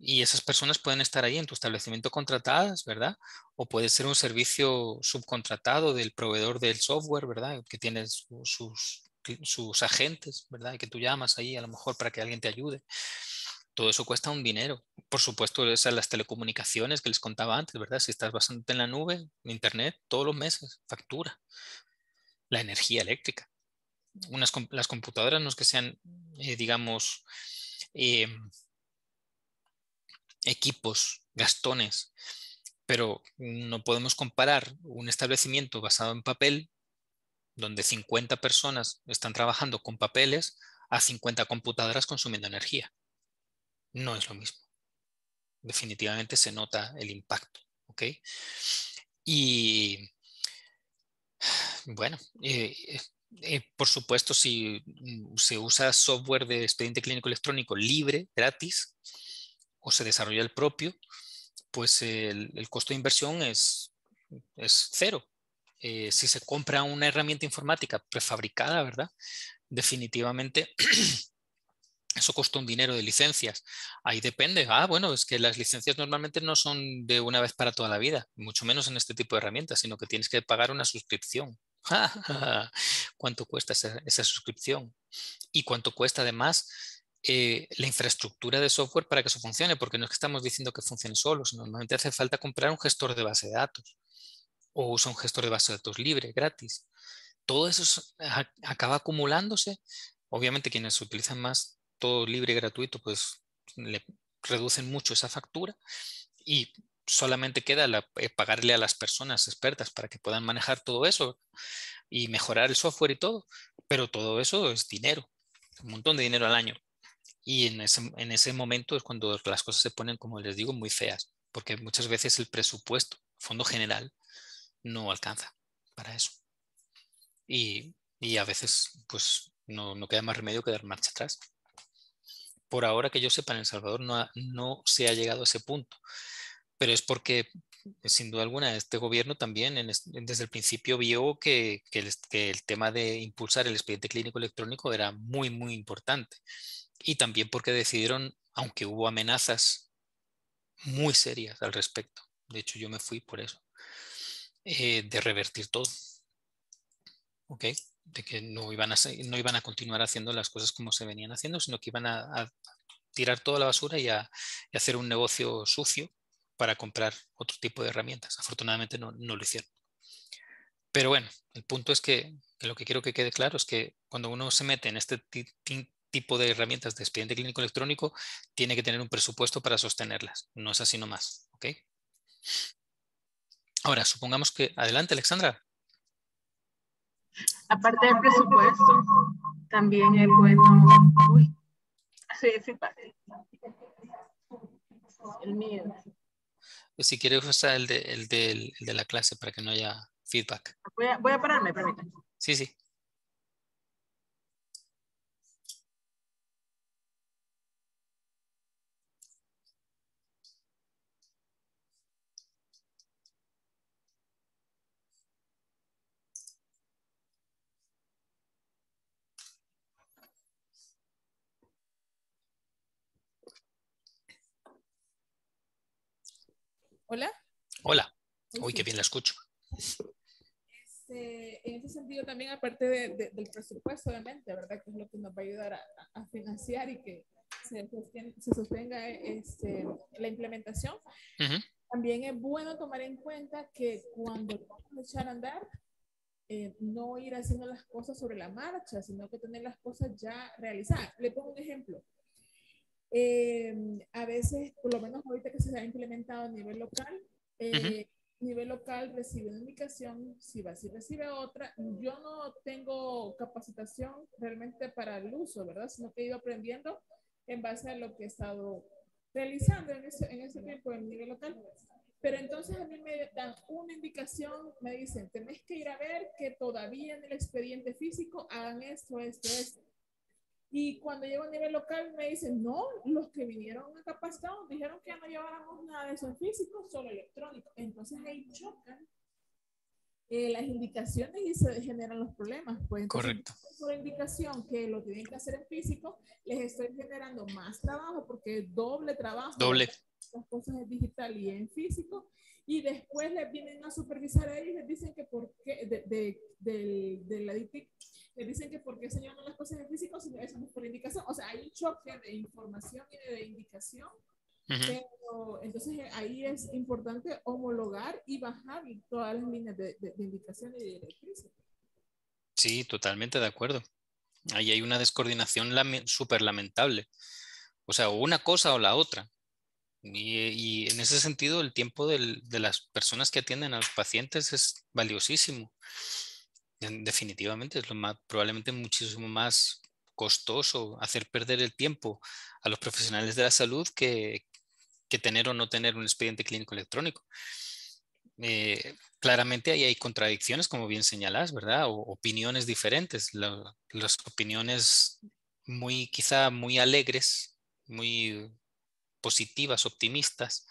Y esas personas pueden estar ahí en tu establecimiento contratadas, ¿verdad? O puede ser un servicio subcontratado del proveedor del software, ¿verdad? Que tiene sus, sus agentes, ¿verdad? Y que tú llamas ahí a lo mejor para que alguien te ayude. Todo eso cuesta un dinero. Por supuesto, esas las telecomunicaciones que les contaba antes, ¿verdad? Si estás basándote en la nube, internet, todos los meses, factura. La energía eléctrica las computadoras no es que sean, eh, digamos, em, equipos, gastones, pero no podemos comparar un establecimiento basado en papel, donde 50 personas están trabajando con papeles, a 50 computadoras consumiendo energía. No es lo mismo. Definitivamente se nota el impacto. ¿ok? Y bueno, eh, eh, por supuesto, si mm, se usa software de expediente clínico electrónico libre, gratis, o se desarrolla el propio, pues el, costo de inversión es, es cero. Eh, si se compra una herramienta informática prefabricada, ¿verdad? Definitivamente eso cuesta un dinero de licencias. Ahí depende. Ah, bueno, es que las licencias normalmente no son de una vez para toda la vida, mucho menos en este tipo de herramientas, sino que tienes que pagar una suscripción. ¿Cuánto cuesta esa, suscripción? ¿Y cuánto cuesta además eh, la infraestructura de software para que eso funcione? Porque no es que estamos diciendo que funcione solo, sino normalmente hace falta comprar un gestor de base de datos o usa un gestor de base de datos libre, gratis. Todo eso acaba acumulándose. Obviamente quienes utilizan más todo libre y gratuito, pues le reducen mucho esa factura y solamente queda eh, pagarle a las personas expertas para que puedan manejar todo eso y mejorar el software y todo, pero todo eso es dinero, un montón de dinero al año. Y en ese, en ese momento es cuando las cosas se ponen, como les digo, muy feas, porque muchas veces el presupuesto, fondo general, no alcanza para eso. Y, y a veces, pues, no, no, queda más remedio que dar marcha atrás. Por ahora que yo sepa, en El Salvador no, no se ha llegado a ese punto pero es porque sin duda alguna este gobierno también desde el principio vio que, el, tema de impulsar el expediente clínico electrónico era muy, muy importante. Y también porque decidieron, aunque hubo amenazas muy serias al respecto, de hecho yo me fui por eso, eh, de revertir todo. ¿Ok? De que no iban, a, no iban a continuar haciendo las cosas como se venían haciendo, sino que iban a, tirar toda la basura y a, hacer un negocio sucio para comprar otro tipo de herramientas. Afortunadamente no, no lo hicieron. Pero bueno, el punto es que, lo que quiero que quede claro es que cuando uno se mete en este tipo de herramientas de expediente clínico electrónico, tiene que tener un presupuesto para sostenerlas. No es así nomás. ¿ok? Ahora, supongamos que... Adelante, Alexandra. Aparte del presupuesto, también es bueno... Uy, sí, sí, el mío. Pues si quieres usar el de, el, de, el de la clase para que no haya feedback. Voy a, voy a pararme, permítanme. Sí, sí. Hola. Hola. Uy, qué bien la escucho. Este, en ese sentido también, aparte del presupuesto, obviamente, ¿verdad? Que es lo que nos va a ayudar a, financiar y que se, sostenga este, la implementación. También es bueno tomar en cuenta que cuando vamos a echar a andar, eh, no ir haciendo las cosas sobre la marcha, sino que tener las cosas ya realizadas. Le pongo un ejemplo. Eh, a veces, por lo menos ahorita que se ha implementado a nivel local, eh, nivel local recibe una indicación, si va, si recibe otra. Yo no tengo capacitación realmente para el uso, ¿verdad? Sino que he ido aprendiendo en base a lo que he estado realizando en ese, en ese tiempo en nivel local. Pero entonces a mí me dan una indicación, me dicen, tenés que ir a ver que todavía en el expediente físico hagan esto, esto, esto. Y cuando llego a nivel local me dicen, no, los que vinieron a capacitado dijeron que no lleváramos nada de eso en físico, solo electrónico. Entonces ahí chocan eh, las indicaciones y se generan los problemas. Pues, Correcto. Por indicación que lo tienen que hacer en físico, les estoy generando más trabajo porque es doble trabajo. Doble. Las cosas en digital y en físico. Y después les vienen a supervisar a ellos y les dicen que por qué, de, de, de, de la le dicen que porque se llaman las cosas en físico, sino eso no es por indicación. O sea, hay un choque de información y de indicación. Pero entonces ahí es importante homologar y bajar todas las líneas de, de, indicación y de directrices. Sí, totalmente de acuerdo. Ahí hay una descoordinación súper lamentable. O sea, o una cosa o la otra. Y, y en ese sentido, el tiempo de las personas que atienden a los pacientes es valiosísimo definitivamente es lo más, probablemente muchísimo más costoso hacer perder el tiempo a los profesionales de la salud que, que tener o no tener un expediente clínico electrónico. Eh, claramente ahí hay contradicciones, como bien señalas, ¿verdad? Opiniones diferentes. las opiniones muy, quizá muy alegres, muy positivas, optimistas,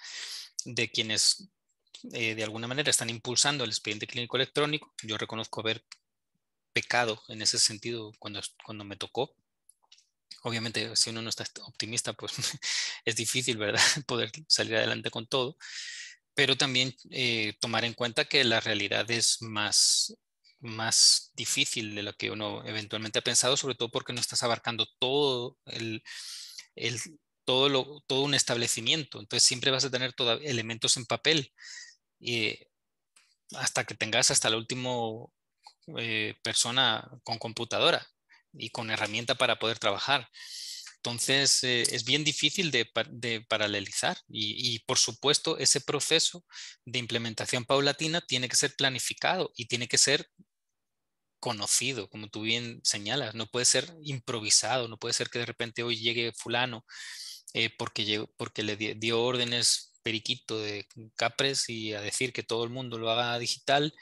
de quienes eh, de alguna manera están impulsando el expediente clínico electrónico. Yo reconozco haber pecado en ese sentido cuando, cuando me tocó. Obviamente, si uno no está optimista, pues es difícil, ¿verdad? Poder salir adelante con todo. Pero también eh, tomar en cuenta que la realidad es más, más difícil de lo que uno eventualmente ha pensado, sobre todo porque no estás abarcando todo el, el todo, un establecimiento. Entonces siempre vas a tener todo, elementos en papel y hasta que tengas hasta el último eh, persona con computadora y con herramienta para poder trabajar. Entonces, eh, es bien difícil de, paralelizar y, y, por supuesto, ese proceso de implementación paulatina tiene que ser planificado y tiene que ser conocido, como tú bien señalas. No puede ser improvisado, no puede ser que de repente hoy llegue fulano eh, porque, porque le dio órdenes periquito de Capres y a decir que todo el mundo lo haga digital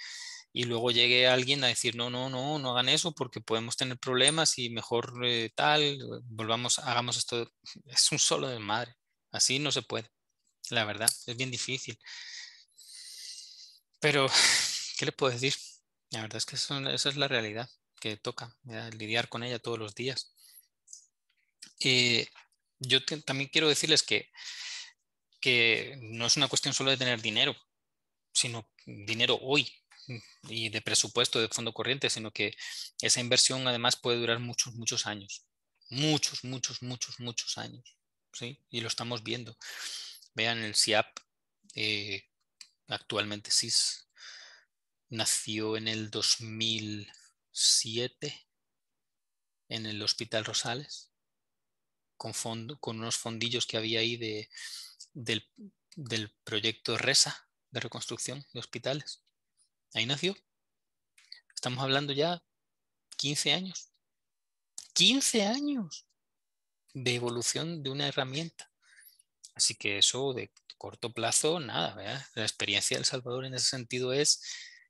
y luego llegue alguien a decir, no, no, no, no hagan eso porque podemos tener problemas y mejor eh, tal, volvamos, hagamos esto. Es un solo de madre. Así no se puede. La verdad, es bien difícil. Pero, ¿qué le puedo decir? La verdad es que eso, esa es la realidad que toca, lidiar con ella todos los días. Eh, yo también quiero decirles que que no es una cuestión solo de tener dinero, sino dinero hoy y de presupuesto de fondo corriente, sino que esa inversión además puede durar muchos, muchos años. Muchos, muchos, muchos, muchos años. ¿sí? Y lo estamos viendo. Vean el CIAP, eh, actualmente CIS, nació en el 2007 en el Hospital Rosales, con, con unos fondillos que había ahí de, del, del proyecto RESA de reconstrucción de hospitales. Ahí nació. Estamos hablando ya 15 años. 15 años de evolución de una herramienta. Así que eso de corto plazo, nada. La experiencia de El Salvador en ese sentido es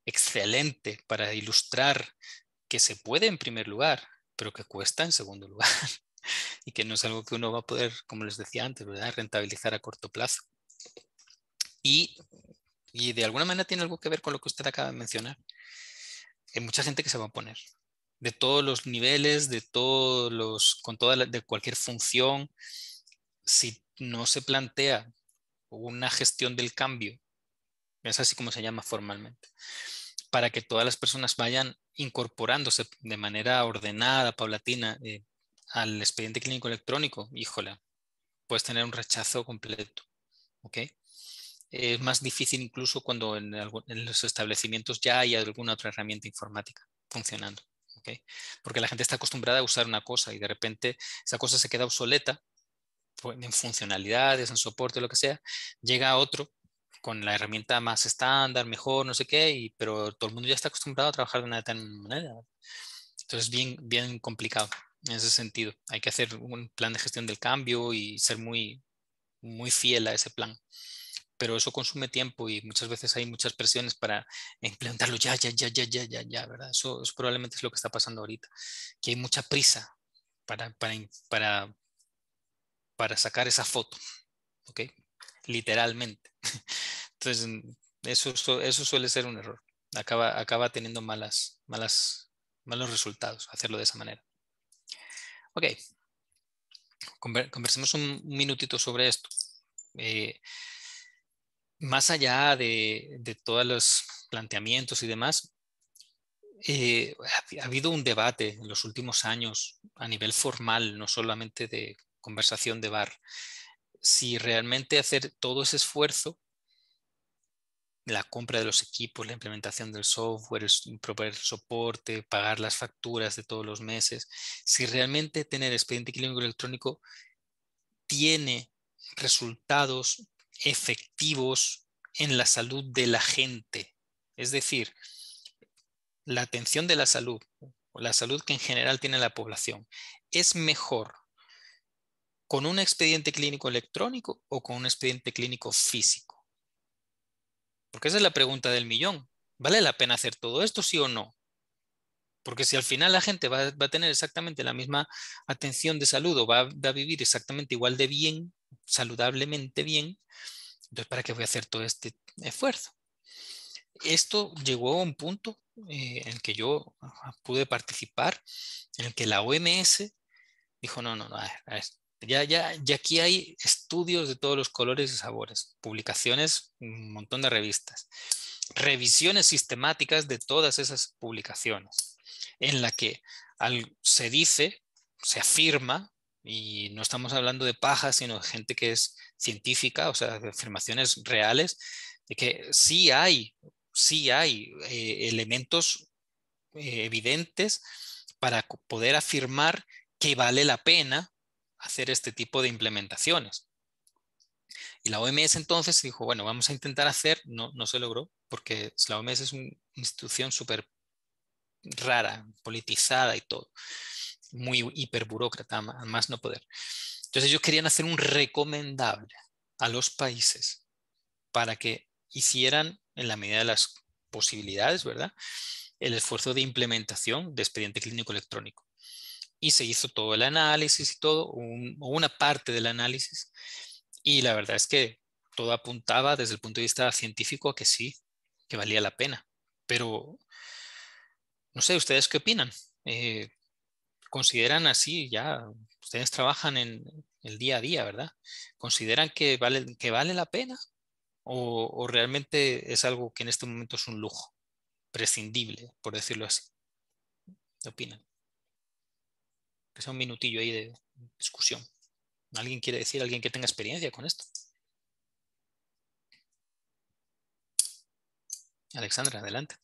excelente para ilustrar que se puede en primer lugar, pero que cuesta en segundo lugar. Y que no es algo que uno va a poder, como les decía antes, rentabilizar a corto plazo. Y, y de alguna manera tiene algo que ver con lo que usted acaba de mencionar. Hay mucha gente que se va a poner de todos los niveles, de todos los, con toda de cualquier función. Si no se plantea una gestión del cambio, es así como se llama formalmente, para que todas las personas vayan incorporándose de manera ordenada, paulatina, eh, al expediente clínico electrónico, híjole, puedes tener un rechazo completo. ¿ok? Es más difícil incluso cuando en, los establecimientos ya hay alguna otra herramienta informática funcionando. ¿ok? Porque la gente está acostumbrada a usar una cosa y de repente esa cosa se queda obsoleta pues, en funcionalidades, en soporte, lo que sea, llega otro con la herramienta más estándar, mejor, no sé qué, y, pero todo el mundo ya está acostumbrado a trabajar de una determinada manera. Entonces, bien, bien complicado en ese sentido. Hay que hacer un plan de gestión del cambio y ser muy, muy fiel a ese plan. Pero eso consume tiempo y muchas veces hay muchas presiones para implementarlo ya, ya, ya, ya, ya, ya, ya, ¿verdad? Eso, probablemente es lo que está pasando ahorita, que hay mucha prisa para, para, para, para sacar esa foto, ¿ok? Literalmente. Entonces, eso, eso suele ser un error. Acaba, acaba teniendo malas, malas, malos resultados hacerlo de esa manera. Ok, conversemos un, minutito sobre esto. Eh, más allá de, todos los planteamientos y demás, eh, ha, habido un debate en los últimos años a nivel formal, no solamente de conversación de bar, si realmente hacer todo ese esfuerzo la compra de los equipos, la implementación del software, proveer soporte, pagar las facturas de todos los meses, si realmente tener expediente clínico electrónico tiene resultados efectivos en la salud de la gente. Es decir, la atención de la salud, o la salud que en general tiene la población, es mejor con un expediente clínico electrónico o con un expediente clínico físico. Porque esa es la pregunta del millón. ¿Vale la pena hacer todo esto, sí o no? Porque si al final la gente va, a tener exactamente la misma atención de salud o va, a vivir exactamente igual de bien, saludablemente bien, entonces ¿para qué voy a hacer todo este esfuerzo? Esto llegó a un punto eh, en el que yo pude participar, en el que la OMS dijo, no, no, no, a ver, a ver, ya, ya, ya aquí hay estudios de todos los colores y sabores, publicaciones, un montón de revistas, revisiones sistemáticas de todas esas publicaciones, en la que se dice, se afirma, y no estamos hablando de pajas, sino de gente que es científica, o sea, afirmaciones reales, de que sí hay, sí hay eh, elementos eh, evidentes para poder afirmar que vale la pena hacer este tipo de implementaciones. Y la OMS entonces dijo, bueno, vamos a intentar hacer, no, no se logró, porque la OMS es una institución súper rara, politizada y todo, muy hiperburócrata, más no poder. Entonces ellos querían hacer un recomendable a los países para que hicieran, en la medida de las posibilidades, ¿verdad?, el esfuerzo de implementación de expediente clínico electrónico y se hizo todo el análisis y todo, o una parte del análisis. Y la verdad es que todo apuntaba desde el punto de vista científico que sí, que valía la pena. Pero, no sé, ¿ustedes qué opinan? Eh, ¿Consideran así ya? ¿Ustedes trabajan en, el día a día, ¿verdad? ¿Consideran que vale, que vale la pena o, realmente es algo que en este momento es un lujo, prescindible, por decirlo así? ¿Qué opinan? Que sea un minutillo ahí de discusión. ¿Alguien quiere decir, alguien que tenga experiencia con esto? Alexandra, adelante.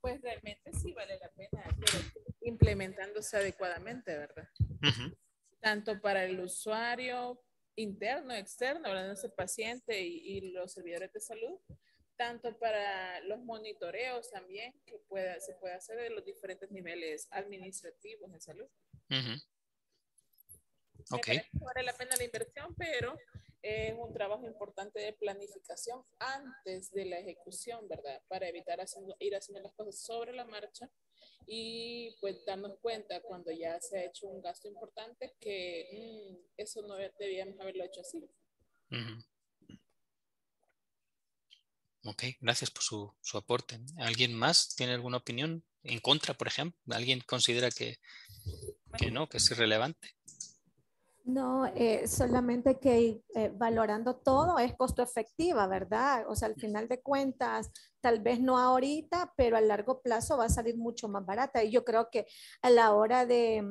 Pues realmente sí vale la pena, implementándose adecuadamente, ¿verdad? Tanto para el usuario interno, externo, hablando de paciente y, los servidores de salud, tanto para los monitoreos también que pueda, se puede hacer de los diferentes niveles administrativos de salud. Ok. Vale la pena la inversión, pero es un trabajo importante de planificación antes de la ejecución, ¿verdad? Para evitar ir haciendo las cosas sobre la marcha y pues darnos cuenta cuando ya se ha hecho un gasto importante que mm, eso no debíamos haberlo hecho así. Ok, gracias por su, su, aporte. ¿Alguien más tiene alguna opinión en contra, por ejemplo? ¿Alguien considera que, que no, que es irrelevante? No, eh, solamente que eh, valorando todo es costo efectiva, ¿verdad? O sea, al final de cuentas, tal vez no ahorita, pero a largo plazo va a salir mucho más barata. Y yo creo que a la hora de,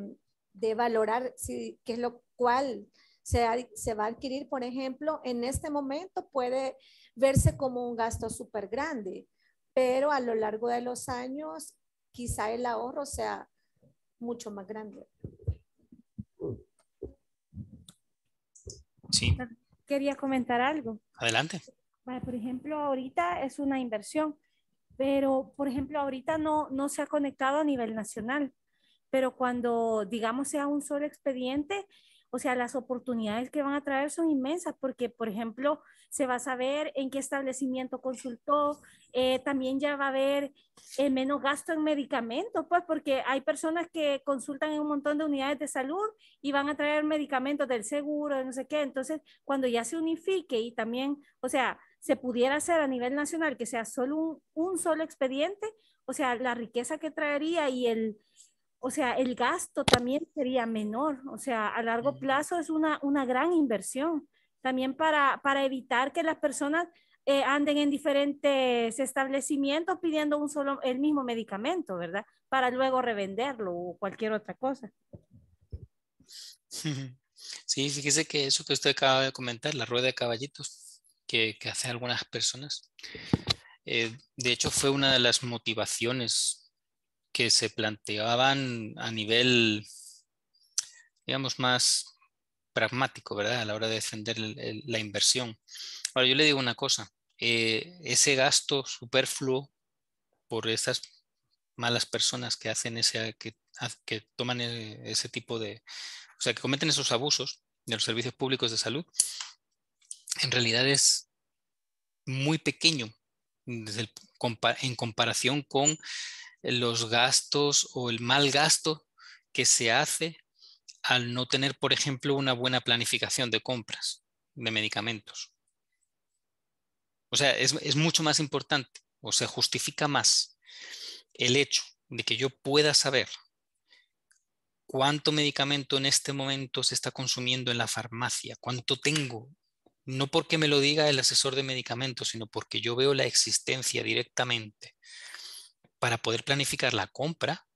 de valorar si, qué es lo cual se, se va a adquirir, por ejemplo, en este momento puede verse como un gasto súper grande, pero a lo largo de los años quizá el ahorro sea mucho más grande. Sí. Quería comentar algo. Adelante. Por ejemplo, ahorita es una inversión, pero por ejemplo, ahorita no, no se ha conectado a nivel nacional, pero cuando digamos sea un solo expediente, o sea, las oportunidades que van a traer son inmensas porque, por ejemplo, se va a saber en qué establecimiento consultó, eh, también ya va a haber eh, menos gasto en medicamentos, pues porque hay personas que consultan en un montón de unidades de salud y van a traer medicamentos del seguro, de no sé qué. Entonces, cuando ya se unifique y también, o sea, se pudiera hacer a nivel nacional que sea solo un, un solo expediente, o sea, la riqueza que traería y el, o sea, el gasto también sería menor, o sea, a largo plazo es una, una gran inversión. También para, para evitar que las personas eh, anden en diferentes establecimientos pidiendo un solo, el mismo medicamento, ¿verdad? Para luego revenderlo o cualquier otra cosa. Sí, fíjese que eso que usted acaba de comentar, la rueda de caballitos que, que hacen algunas personas, eh, de hecho fue una de las motivaciones que se planteaban a nivel, digamos, más pragmático, ¿verdad? A la hora de defender la inversión. Ahora, yo le digo una cosa, eh, ese gasto superfluo por esas malas personas que hacen ese, que, que toman e, ese tipo de, o sea, que cometen esos abusos de los servicios públicos de salud, en realidad es muy pequeño en comparación con los gastos o el mal gasto que se hace al no tener, por ejemplo, una buena planificación de compras de medicamentos. O sea, es, mucho más importante o se justifica más el hecho de que yo pueda saber cuánto medicamento en este momento se está consumiendo en la farmacia, cuánto tengo, no porque me lo diga el asesor de medicamentos, sino porque yo veo la existencia directamente para poder planificar la compra,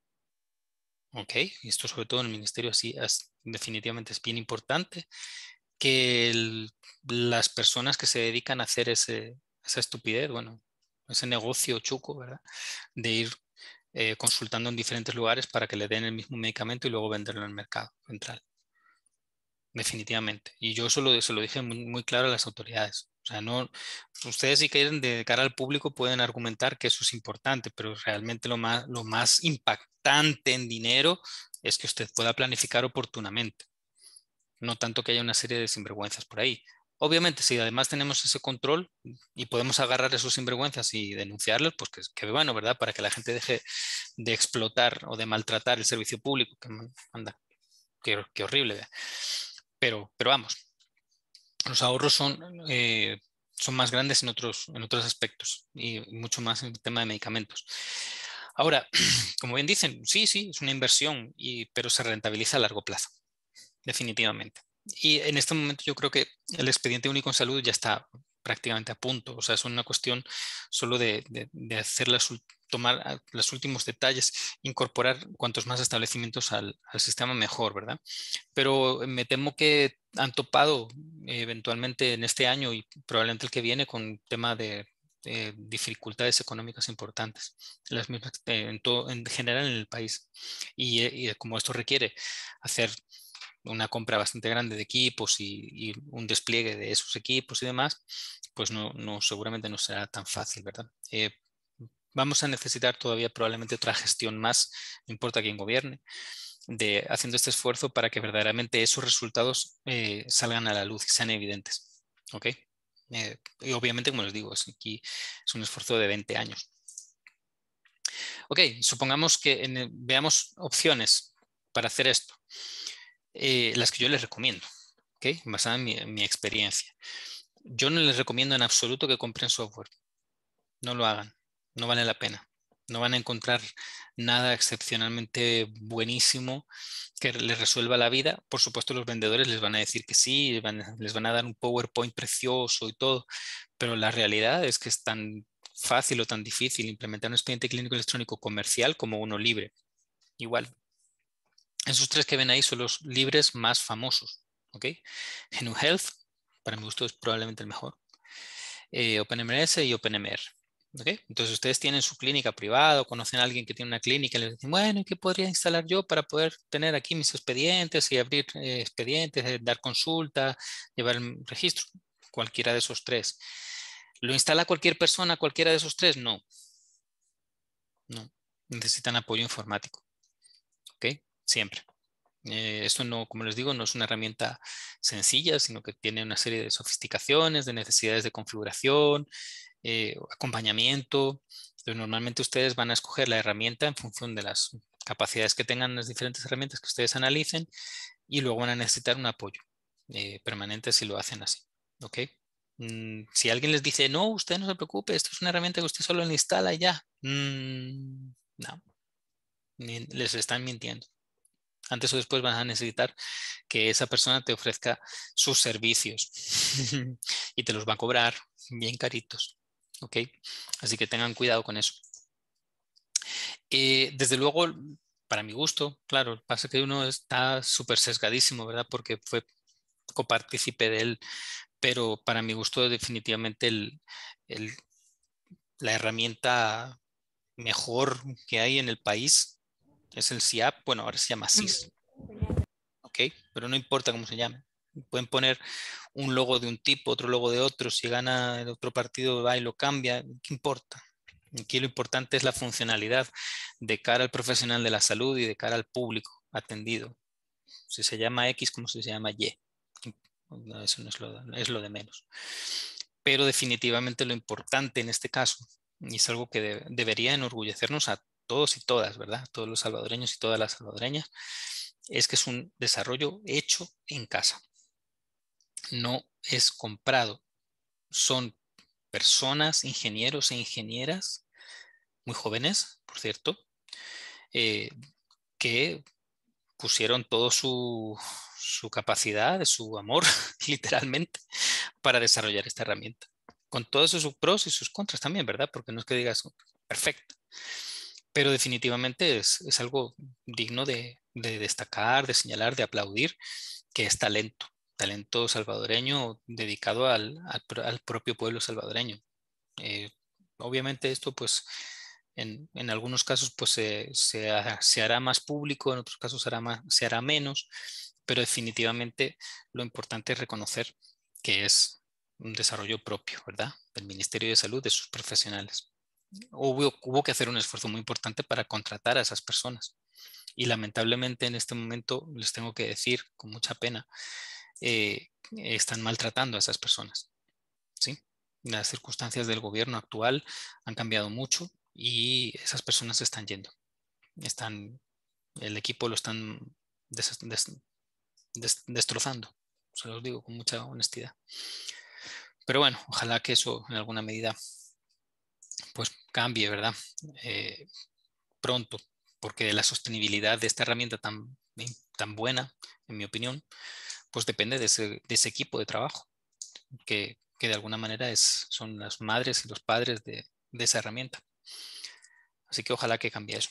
¿ok? Y esto sobre todo en el ministerio así definitivamente es bien importante, que las personas que se dedican a hacer ese, esa estupidez, bueno, ese negocio chuco, ¿verdad? De ir eh, consultando en diferentes lugares para que le den el mismo medicamento y luego venderlo en el mercado central. Definitivamente. Y yo eso se lo dije muy, claro a las autoridades. O sea, no, ustedes si quieren de cara al público pueden argumentar que eso es importante, pero realmente lo más, lo más impactante en dinero es que usted pueda planificar oportunamente. No tanto que haya una serie de sinvergüenzas por ahí. Obviamente, si además tenemos ese control y podemos agarrar esos sinvergüenzas y denunciarlos, pues que, que bueno, ¿verdad? Para que la gente deje de explotar o de maltratar el servicio público, que anda, qué horrible. Pero, pero vamos, los ahorros son, eh, son más grandes en otros, en otros aspectos y mucho más en el tema de medicamentos. Ahora, como bien dicen, sí, sí, es una inversión, y, pero se rentabiliza a largo plazo, definitivamente. Y en este momento yo creo que el expediente único en salud ya está prácticamente a punto. O sea, es una cuestión solo de, hacer tomar los últimos detalles, incorporar cuantos más establecimientos al, sistema mejor, ¿verdad? Pero me temo que han topado eventualmente en este año y probablemente el que viene con tema de, dificultades económicas importantes, las mismas eh, en, todo, en general en el país. Y, y como esto requiere hacer una compra bastante grande de equipos y, un despliegue de esos equipos y demás, pues no, no seguramente no será tan fácil, ¿verdad? Eh, vamos a necesitar todavía probablemente otra gestión más, no importa quién gobierne, de haciendo este esfuerzo para que verdaderamente esos resultados eh, salgan a la luz y sean evidentes. ¿Ok? Eh, y obviamente, como les digo, es, aquí es un esfuerzo de 20 años. Ok, supongamos que veamos opciones para hacer esto. Eh, las que yo les recomiendo, ¿okay? basada en mi, experiencia. Yo no les recomiendo en absoluto que compren software. No lo hagan, no vale la pena. No van a encontrar nada excepcionalmente buenísimo que les resuelva la vida. Por supuesto, los vendedores les van a decir que sí, les van a dar un PowerPoint precioso y todo, pero la realidad es que es tan fácil o tan difícil implementar un expediente clínico electrónico comercial como uno libre. Igual, esos tres que ven ahí son los libres más famosos. ¿ok? GNU Health, para mi gusto es probablemente el mejor. Eh, OpenMRS y OpenMR. ¿okay? Entonces ustedes tienen su clínica privada conocen a alguien que tiene una clínica y les dicen, bueno, ¿qué podría instalar yo para poder tener aquí mis expedientes y abrir eh, expedientes, eh, dar consulta, llevar el registro? Cualquiera de esos tres. ¿Lo instala cualquier persona, cualquiera de esos tres? No. No. Necesitan apoyo informático. Siempre. Eh, esto no, como les digo, no es una herramienta sencilla, sino que tiene una serie de sofisticaciones, de necesidades de configuración, eh, acompañamiento. Normalmente ustedes van a escoger la herramienta en función de las capacidades que tengan las diferentes herramientas que ustedes analicen y luego van a necesitar un apoyo eh, permanente si lo hacen así. ¿ok? Mm, si alguien les dice, no, usted no se preocupe, esto es una herramienta que usted solo la instala y ya. Mm, no, les están mintiendo antes o después vas a necesitar que esa persona te ofrezca sus servicios y te los va a cobrar bien caritos. ¿Ok? Así que tengan cuidado con eso. Eh, desde luego, para mi gusto, claro, pasa que uno está súper sesgadísimo, ¿verdad? Porque fue copartícipe de él, pero para mi gusto definitivamente la herramienta mejor que hay en el país es el CIAP, bueno, ahora se llama CIS. ¿Ok? Pero no importa cómo se llame. Pueden poner un logo de un tipo, otro logo de otro. Si gana el otro partido, va y lo cambia. ¿Qué importa? Aquí lo importante es la funcionalidad de cara al profesional de la salud y de cara al público atendido. Si se llama X, como si se llama Y. eso no es lo, es lo de menos. Pero definitivamente lo importante en este caso, y es algo que debería enorgullecernos a todos y todas, ¿verdad? Todos los salvadoreños y todas las salvadoreñas, es que es un desarrollo hecho en casa. No es comprado. Son personas, ingenieros e ingenieras, muy jóvenes, por cierto, eh, que pusieron todo su, su capacidad, su amor, literalmente, para desarrollar esta herramienta. Con todos sus pros y sus contras también, ¿verdad? Porque no es que digas perfecto pero definitivamente es, algo digno de, destacar, de señalar, de aplaudir, que es talento, talento salvadoreño dedicado al, propio pueblo salvadoreño. Eh, obviamente esto pues en, algunos casos pues se, hará más público, en otros casos se hará menos, pero definitivamente lo importante es reconocer que es un desarrollo propio, ¿verdad? Del Ministerio de Salud, de sus profesionales hubo, que hacer un esfuerzo muy importante para contratar a esas personas. Y lamentablemente en este momento les tengo que decir con mucha pena, eh, están maltratando a esas personas. ¿sí? Las circunstancias del gobierno actual han cambiado mucho y esas personas se están yendo. Están, el equipo lo están destrozando. Se los digo con mucha honestidad. Pero bueno, ojalá que eso en alguna medida pues cambie, ¿verdad? Eh, pronto, porque la sostenibilidad de esta herramienta tan, tan buena, en mi opinión, pues depende de ese, equipo de trabajo, que, de alguna manera es, son las madres y los padres de, esa herramienta. Así que ojalá que cambie eso.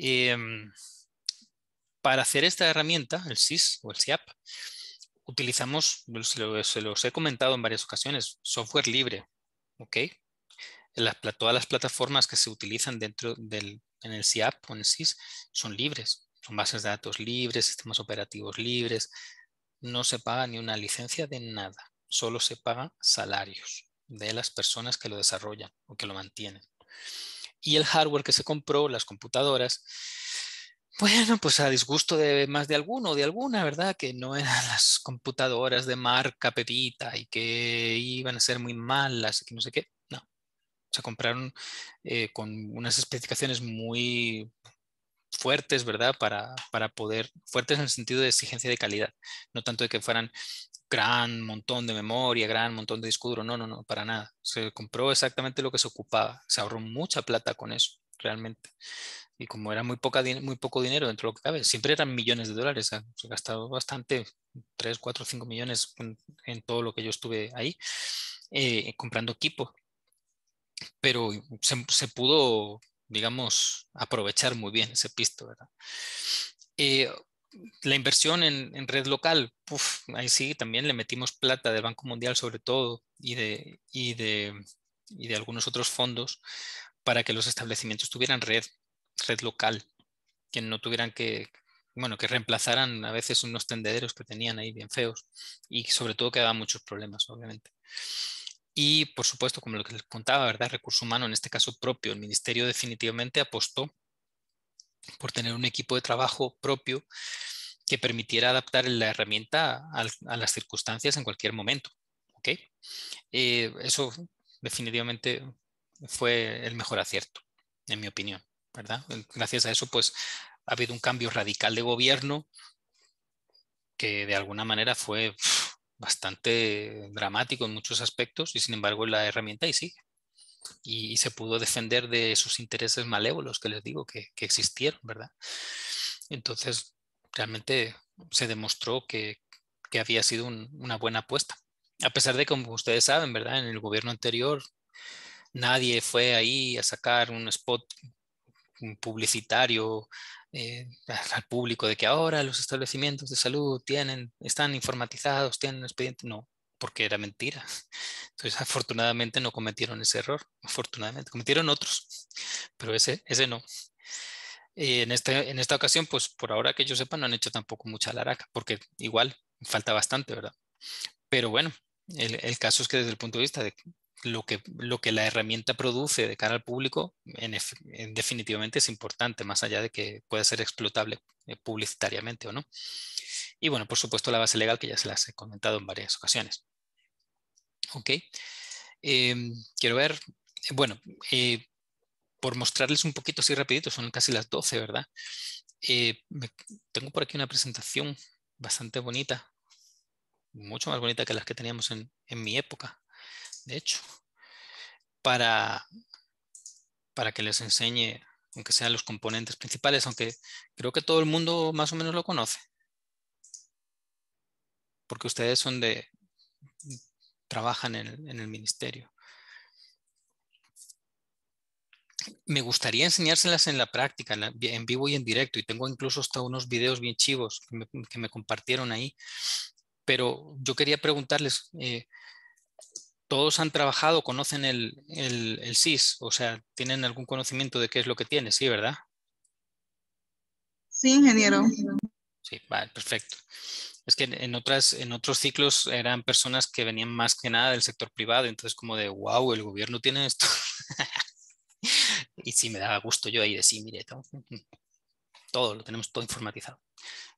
Em, para hacer esta herramienta, el SIS o el SIAP, utilizamos, se, los he comentado en varias ocasiones, software libre. ¿Ok? todas las plataformas que se utilizan dentro del en el SIAP o en el SIS son libres. Son bases de datos libres, sistemas operativos libres. No se paga ni una licencia de nada. Solo se pagan salarios de las personas que lo desarrollan o que lo mantienen. Y el hardware que se compró, las computadoras, bueno, pues a disgusto de más de alguno o de alguna, ¿verdad? Que no eran las computadoras de marca Pepita y que iban a ser muy malas y que no sé qué. No. Se compraron eh, con unas especificaciones muy fuertes, ¿verdad? Para, para poder, fuertes en el sentido de exigencia de calidad, no tanto de que fueran gran montón de memoria, gran montón de disco duro, no, no, no, para nada. Se compró exactamente lo que se ocupaba, se ahorró mucha plata con eso, realmente y como era muy, poca, muy poco dinero dentro de lo que cabe, siempre eran millones de dólares, se ha gastado bastante, 3, 4, 5 millones en, todo lo que yo estuve ahí eh, comprando equipo, pero se, pudo, digamos, aprovechar muy bien ese pisto, ¿verdad? Eh, la inversión en, red local, ahí sí, también le metimos plata del Banco Mundial sobre todo y de, y de, y de algunos otros fondos para que los establecimientos tuvieran red red local, que no tuvieran que, bueno, que reemplazaran a veces unos tendederos que tenían ahí bien feos y sobre todo que daban muchos problemas, obviamente. Y por supuesto, como lo que les contaba, ¿verdad? Recurso humano, en este caso propio, el ministerio definitivamente apostó por tener un equipo de trabajo propio que permitiera adaptar la herramienta a, las circunstancias en cualquier momento. ¿ok? Eh, eso definitivamente fue el mejor acierto, en mi opinión. Gracias a eso, pues ha habido un cambio radical de gobierno que de alguna manera fue bastante dramático en muchos aspectos y sin embargo la herramienta ahí sigue. Y, se pudo defender de esos intereses malévolos que les digo que, existieron, ¿verdad? Entonces, realmente se demostró que, había sido una buena apuesta. A pesar de que, como ustedes saben, ¿verdad? En el gobierno anterior nadie fue ahí a sacar un spot publicitario eh, al público de que ahora los establecimientos de salud tienen, están informatizados, tienen expediente. No, porque era mentira. Entonces, afortunadamente no cometieron ese error. Afortunadamente, cometieron otros, pero ese, ese no. en, este, en esta ocasión, pues por ahora que yo sepa, no han hecho tampoco mucha laraca, porque igual falta bastante, ¿verdad? Pero bueno, el, el, caso es que desde el punto de vista de lo que, lo que la herramienta produce de cara al público en, definitivamente es importante, más allá de que pueda ser explotable eh, publicitariamente o no. Y bueno, por supuesto la base legal que ya se las he comentado en varias ocasiones. Ok. Em, quiero ver, eh, bueno, eh, por mostrarles un poquito así rapidito, son casi las 12, ¿verdad? tengo por aquí una presentación bastante bonita, mucho más bonita que las que teníamos en, en mi época de hecho, para, para que les enseñe, aunque sean los componentes principales, aunque creo que todo el mundo más o menos lo conoce. Porque ustedes son de, trabajan en el, ministerio. Me gustaría enseñárselas en la práctica, en, vivo y en directo, y tengo incluso hasta unos videos bien chivos que me, compartieron ahí. Pero yo quería preguntarles, eh, todos han trabajado, conocen el, el, SIS, o sea, tienen algún conocimiento de qué es lo que tiene, ¿sí, verdad? Sí, ingeniero. Sí, vale, perfecto. Es que en, otras, en otros ciclos eran personas que venían más que nada del sector privado, entonces como de, wow, el gobierno tiene esto. y sí, me daba gusto yo ahí de sí, mire, todo, todo lo tenemos todo informatizado.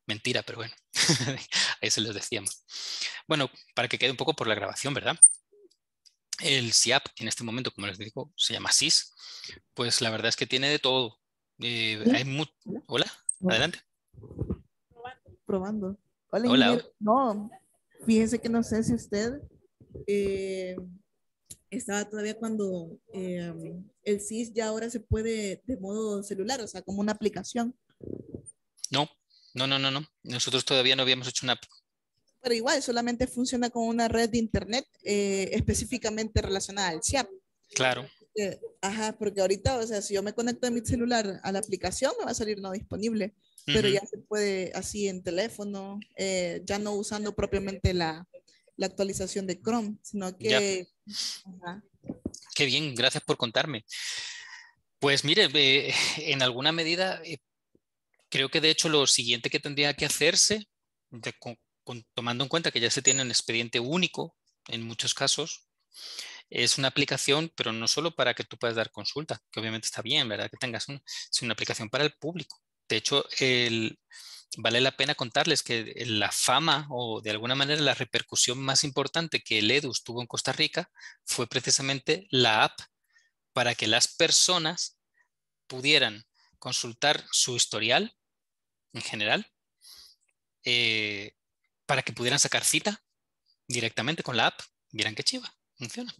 Mentira, pero bueno, ahí se los decíamos. Bueno, para que quede un poco por la grabación, ¿verdad? El SIAP, que en este momento, como les digo, se llama SIS, pues la verdad es que tiene de todo. Eh, Hola, adelante. Probando. Hola, No, fíjese que no sé si usted eh, estaba todavía cuando eh, el SIS ya ahora se puede de modo celular, o sea, como una aplicación. No, no, no, no, no. Nosotros todavía no habíamos hecho una. Pero igual, solamente funciona con una red de internet eh, específicamente relacionada al SIAP. Claro. ajá, porque ahorita, o sea, si yo me conecto a mi celular a la aplicación, me va a salir no disponible. Pero ya se puede así en teléfono, eh, ya no usando propiamente la, la actualización de Chrome, sino que... Qué bien, gracias por contarme. Pues mire, eh, en alguna medida, eh, creo que de hecho lo siguiente que tendría que hacerse, tomando en cuenta que ya se tiene un expediente único en muchos casos, es una aplicación, pero no solo para que tú puedas dar consulta, que obviamente está bien, ¿verdad? Que tengas una, sino una aplicación para el público. De hecho, el, vale la pena contarles que la fama o de alguna manera la repercusión más importante que el EDUS tuvo en Costa Rica fue precisamente la app para que las personas pudieran consultar su historial en general, eh, para que pudieran sacar cita directamente con la app. Vieran qué chiva, funciona.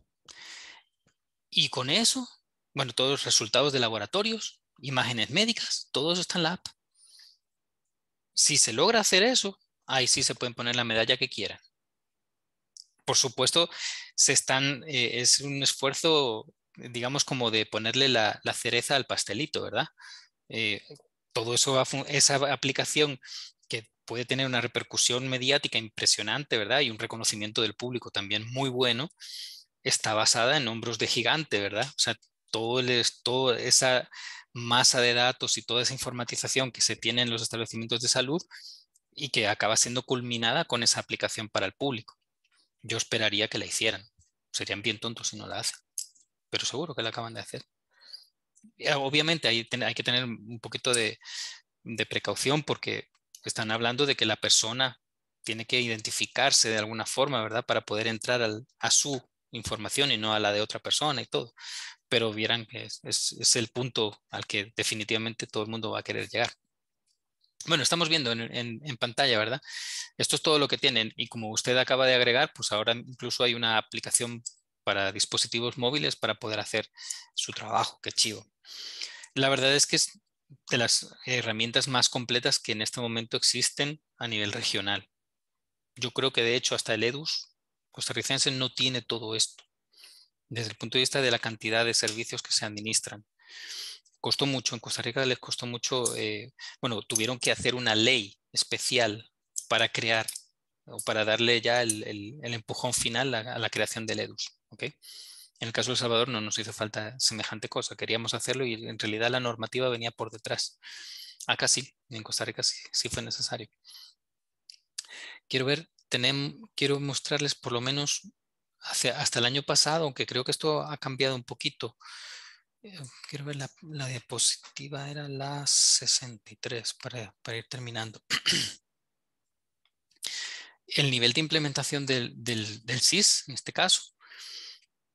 Y con eso, bueno, todos los resultados de laboratorios, imágenes médicas, todo eso está en la app. Si se logra hacer eso, ahí sí se pueden poner la medalla que quieran. Por supuesto, se están, eh, es un esfuerzo, digamos, como de ponerle la, cereza al pastelito, ¿verdad? Eh, todo eso, esa aplicación que puede tener una repercusión mediática impresionante, ¿verdad? Y un reconocimiento del público también muy bueno, está basada en hombros de gigante, ¿verdad? O sea, todo el, toda esa masa de datos y toda esa informatización que se tiene en los establecimientos de salud y que acaba siendo culminada con esa aplicación para el público. Yo esperaría que la hicieran. Serían bien tontos si no la hacen, pero seguro que la acaban de hacer. Eh, obviamente hay, hay que tener un poquito de, precaución porque están hablando de que la persona tiene que identificarse de alguna forma, ¿verdad? Para poder entrar a su información y no a la de otra persona y todo pero vieran que es, el punto al que definitivamente todo el mundo va a querer llegar. Bueno, estamos viendo en, pantalla, ¿verdad? Esto es todo lo que tienen y como usted acaba de agregar, pues ahora incluso hay una aplicación para dispositivos móviles para poder hacer su trabajo. Qué chivo. La verdad es que es de las herramientas más completas que en este momento existen a nivel regional. Yo creo que de hecho hasta el EDUS costarricense no tiene todo esto desde el punto de vista de la cantidad de servicios que se administran. Costó mucho, en Costa Rica les costó mucho, eh, bueno, tuvieron que hacer una ley especial para crear o para darle ya el, empujón final a, la creación del EDUS. ¿okay? En el caso de El Salvador no nos hizo falta semejante cosa, queríamos hacerlo y en realidad la normativa venía por detrás. Acá sí, en Costa Rica sí, fue necesario. Quiero ver, quiero mostrarles por lo menos hasta el año pasado, aunque creo que esto ha cambiado un poquito. Eh, quiero ver la, diapositiva, era la 63 para, para ir terminando. el nivel de implementación del, del, del, SIS, en este caso,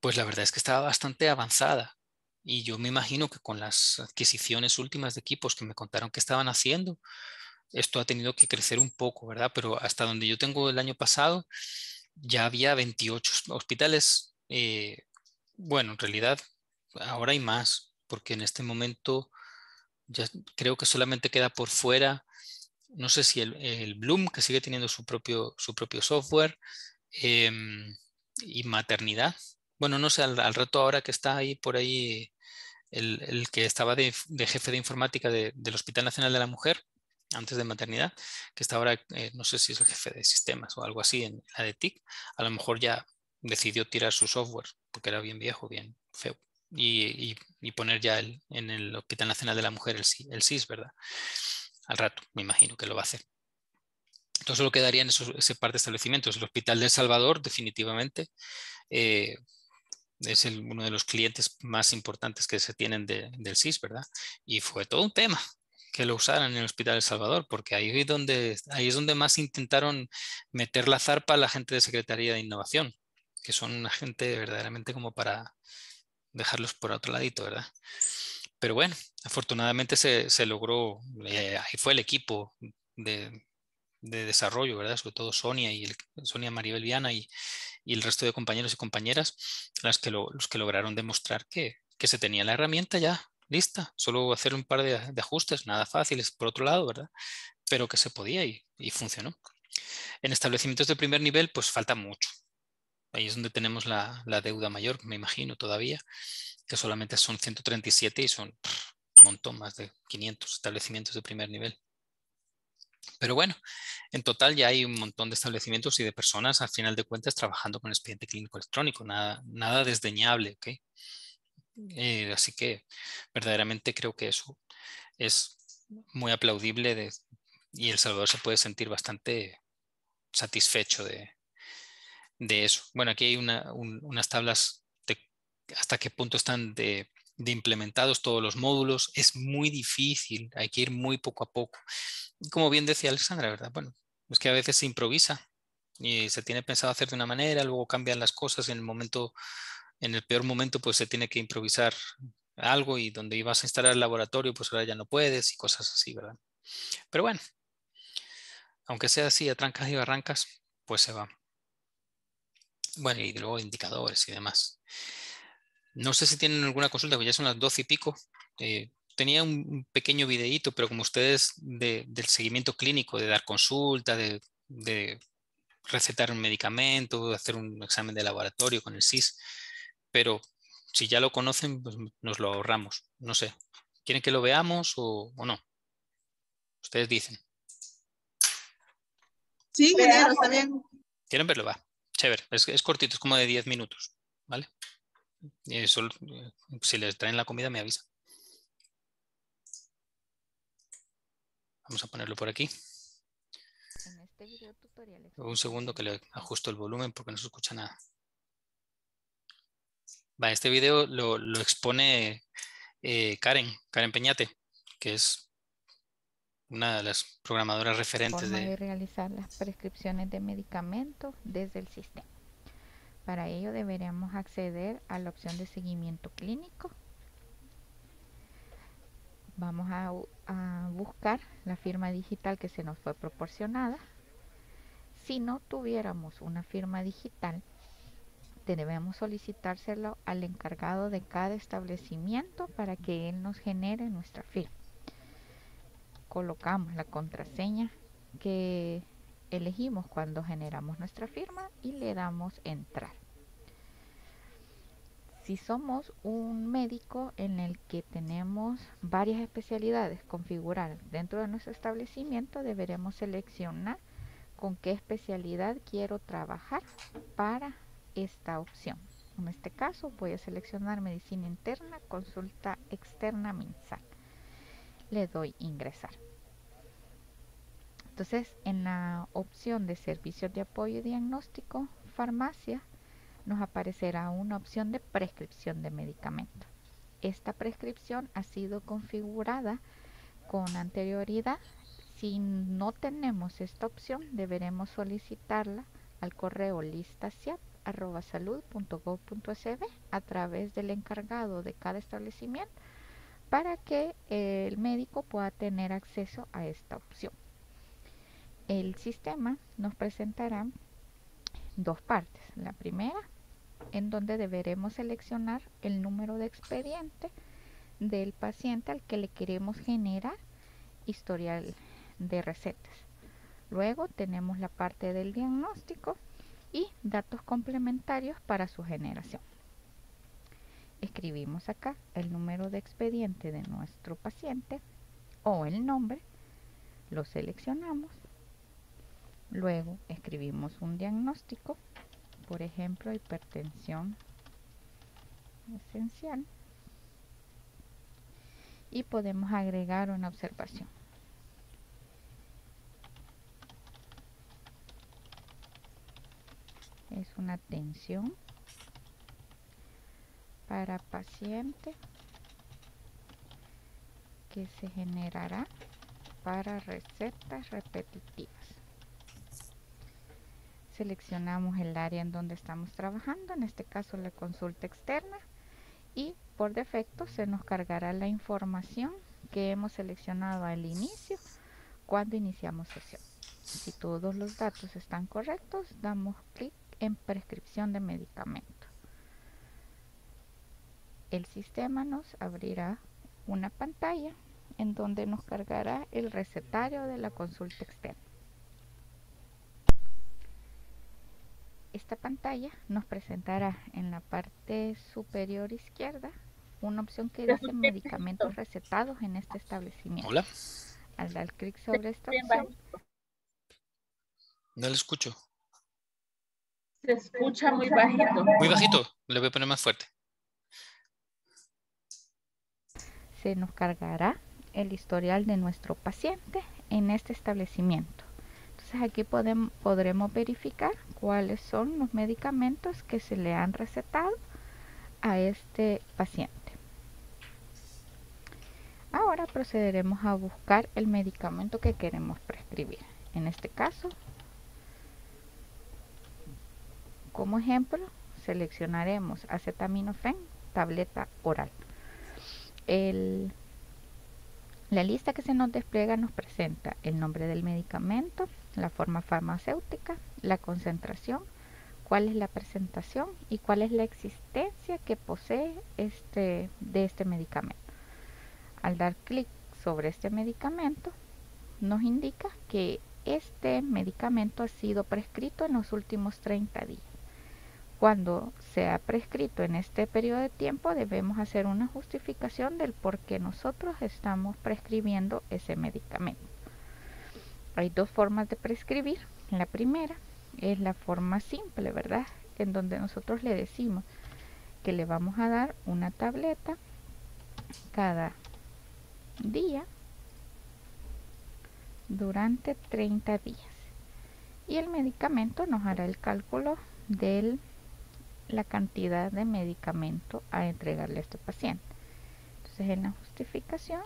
pues la verdad es que estaba bastante avanzada. Y yo me imagino que con las adquisiciones últimas de equipos que me contaron que estaban haciendo, esto ha tenido que crecer un poco, ¿verdad? Pero hasta donde yo tengo el año pasado, ya había 28 hospitales. Eh, bueno, en realidad ahora hay más, porque en este momento ya creo que solamente queda por fuera, no sé si el, Bloom, que sigue teniendo su propio, su propio software, em, y maternidad. Bueno, no sé, al, rato ahora que está ahí por ahí el, que estaba de, jefe de informática del Hospital Nacional de la Mujer, antes de maternidad, que está ahora, eh, no sé si es el jefe de sistemas o algo así en la de TIC, a lo mejor ya decidió tirar su software porque era bien viejo, bien feo, y, poner ya el, en el Hospital Nacional de la Mujer el, el SIS, ¿verdad? Al rato, me imagino que lo va a hacer. Entonces solo quedarían esos, ese par de establecimientos. El Hospital de El Salvador, definitivamente, eh, es uno de los clientes más importantes que se tienen del SIS, ¿verdad? Y fue todo un tema, que lo usaran en el Hospital de Salvador, porque ahí es donde, ahí es donde más intentaron meter la zarpa a la gente de Secretaría de Innovación, que son una gente verdaderamente como para dejarlos por otro ladito, ¿verdad? Pero bueno, afortunadamente se, logró, eh, ahí fue el equipo de, desarrollo, ¿verdad? Sobre todo Sonia y el, Sonia Maribel Viana y, el resto de compañeros y compañeras, las que los que lograron demostrar que, se tenía la herramienta ya lista, solo hacer un par de, ajustes, nada fáciles por otro lado, ¿verdad? Pero que se podía y, y funcionó. En establecimientos de primer nivel, pues falta mucho. Ahí es donde tenemos la, deuda mayor, me imagino todavía, que solamente son 137 y son un montón, más de 500 establecimientos de primer nivel. Pero bueno, en total ya hay un montón de establecimientos y de personas, al final de cuentas, trabajando con expediente clínico electrónico, nada, nada desdeñable, ¿ok? Eh, así que verdaderamente creo que eso es muy aplaudible y El Salvador se puede sentir bastante satisfecho de, eso. Bueno, aquí hay unas tablas de hasta qué punto están de, implementados todos los módulos. Es muy difícil, hay que ir muy poco a poco. como bien decía Alexandra, ¿verdad? Bueno, es que a veces se improvisa y se tiene pensado hacer de una manera, luego cambian las cosas en el momento, en el peor momento, pues se tiene que improvisar algo y donde ibas a instalar el laboratorio, pues ahora ya no puedes y cosas así, ¿verdad? Pero bueno, aunque sea así a trancas y barrancas, pues se va. Bueno, y luego indicadores y demás. No sé si tienen alguna consulta, porque ya son las doce y pico. Eh, tenía un, pequeño videíto, pero como ustedes del seguimiento clínico, de dar consulta, de, recetar un medicamento, de hacer un examen de laboratorio con el SIS, pero si ya lo conocen, pues nos lo ahorramos. No sé, ¿quieren que lo veamos o no? Ustedes dicen. Sí, está bien. ¿Quieren verlo? Va. Chévere. Es, cortito, es como de 10 minutos. ¿Vale? Solo, si les traen la comida, me avisa. Vamos a ponerlo por aquí. Este Un segundo que le ajusto el volumen porque no se escucha nada. Va, este video lo, expone eh, Karen, Karen Peñate, que es una de las programadoras referentes de... realizar las prescripciones de medicamentos desde el sistema. Para ello deberíamos acceder a la opción de seguimiento clínico. Vamos a, a buscar la firma digital que se nos fue proporcionada. Si no tuviéramos una firma digital, debemos solicitárselo al encargado de cada establecimiento para que él nos genere nuestra firma colocamos la contraseña que elegimos cuando generamos nuestra firma y le damos entrar. Si somos un médico en el que tenemos varias especialidades configuradas dentro de nuestro establecimiento, deberemos seleccionar con qué especialidad quiero trabajar para esta opción. En este caso voy a seleccionar medicina interna, consulta externa mensal. Le doy ingresar. Entonces, en la opción de servicios de apoyo y diagnóstico, farmacia, nos aparecerá una opción de prescripción de medicamentos. Esta prescripción ha sido configurada con anterioridad. Si no tenemos esta opción, deberemos solicitarla al correo listasiat.salud.gov.sb a través del encargado de cada establecimiento para que el médico pueda tener acceso a esta opción el sistema nos presentará dos partes. La primera, en donde deberemos seleccionar el número de expediente del paciente al que le queremos generar historial de recetas. Luego tenemos la parte del diagnóstico y datos complementarios para su generación. Escribimos acá el número de expediente de nuestro paciente o el nombre, lo seleccionamos Luego escribimos un diagnóstico, por ejemplo, hipertensión esencial. Y podemos agregar una observación. Es una atención para paciente que se generará para recetas repetitivas seleccionamos el área en donde estamos trabajando, en este caso la consulta externa y por defecto se nos cargará la información que hemos seleccionado al inicio cuando iniciamos sesión. Si todos los datos están correctos, damos clic en prescripción de medicamento. El sistema nos abrirá una pantalla en donde nos cargará el recetario de la consulta externa. Esta pantalla nos presentará en la parte superior izquierda una opción que dice medicamentos recetados en este establecimiento. Hola. Al dar clic sobre esta opción. No lo escucho. Se escucha muy bajito. Muy bajito. Le voy a poner más fuerte. Se nos cargará el historial de nuestro paciente en este establecimiento. Aquí podemos, podremos verificar cuáles son los medicamentos que se le han recetado a este paciente. Ahora procederemos a buscar el medicamento que queremos prescribir. En este caso, como ejemplo, seleccionaremos acetaminofén, tableta oral. El la lista que se nos despliega nos presenta el nombre del medicamento, la forma farmacéutica, la concentración, cuál es la presentación y cuál es la existencia que posee este, de este medicamento. Al dar clic sobre este medicamento, nos indica que este medicamento ha sido prescrito en los últimos 30 días. Cuando se ha prescrito en este periodo de tiempo debemos hacer una justificación del por qué nosotros estamos prescribiendo ese medicamento. Hay dos formas de prescribir. La primera es la forma simple, ¿verdad? En donde nosotros le decimos que le vamos a dar una tableta cada día durante 30 días. Y el medicamento nos hará el cálculo del la cantidad de medicamento a entregarle a este paciente. Entonces en la justificación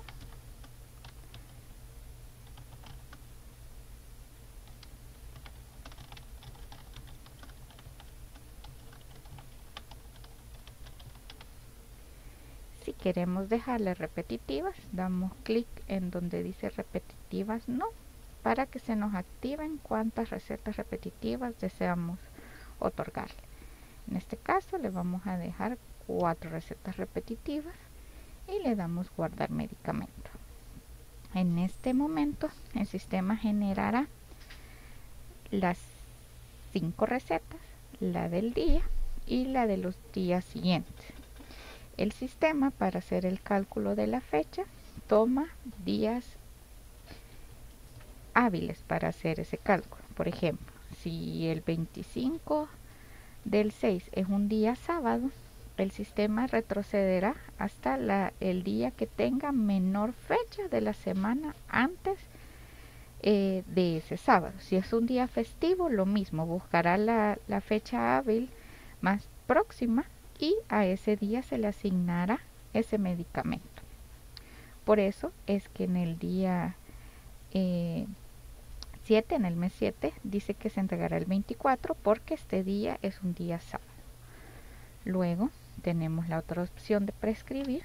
si queremos dejarle repetitivas damos clic en donde dice repetitivas no para que se nos activen cuántas recetas repetitivas deseamos otorgarle en este caso le vamos a dejar cuatro recetas repetitivas y le damos guardar medicamento. En este momento el sistema generará las cinco recetas, la del día y la de los días siguientes. El sistema para hacer el cálculo de la fecha toma días hábiles para hacer ese cálculo. Por ejemplo, si el 25 del 6 es un día sábado, el sistema retrocederá hasta la, el día que tenga menor fecha de la semana antes eh, de ese sábado. Si es un día festivo, lo mismo, buscará la, la, fecha hábil más próxima y a ese día se le asignará ese medicamento. Por eso es que en el día eh, en el mes 7, dice que se entregará el 24 porque este día es un día sábado. Luego tenemos la otra opción de prescribir.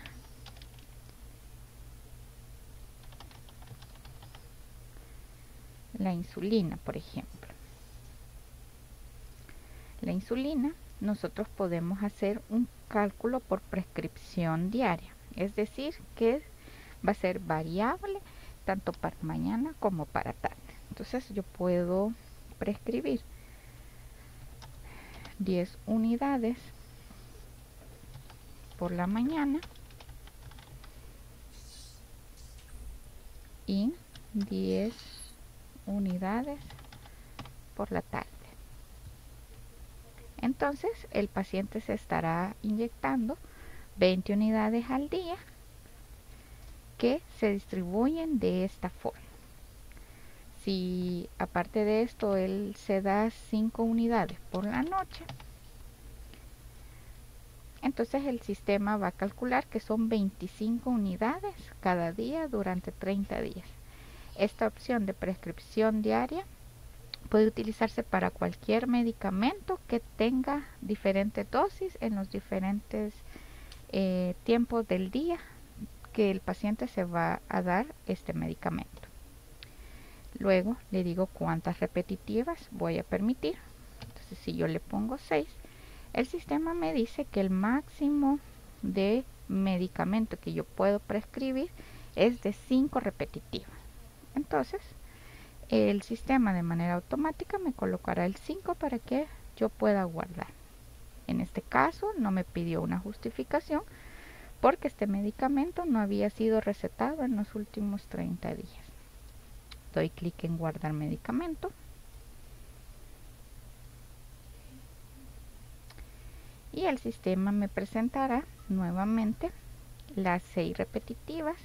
La insulina, por ejemplo. La insulina, nosotros podemos hacer un cálculo por prescripción diaria. Es decir, que va a ser variable tanto para mañana como para tarde. Entonces yo puedo prescribir 10 unidades por la mañana y 10 unidades por la tarde. Entonces el paciente se estará inyectando 20 unidades al día que se distribuyen de esta forma si aparte de esto él se da 5 unidades por la noche, entonces el sistema va a calcular que son 25 unidades cada día durante 30 días. Esta opción de prescripción diaria puede utilizarse para cualquier medicamento que tenga diferentes dosis en los diferentes eh, tiempos del día que el paciente se va a dar este medicamento. Luego le digo cuántas repetitivas voy a permitir. Entonces si yo le pongo 6, el sistema me dice que el máximo de medicamento que yo puedo prescribir es de 5 repetitivas. Entonces, el sistema de manera automática me colocará el 5 para que yo pueda guardar. En este caso no me pidió una justificación porque este medicamento no había sido recetado en los últimos 30 días. Doy clic en guardar medicamento. Y el sistema me presentará nuevamente las seis repetitivas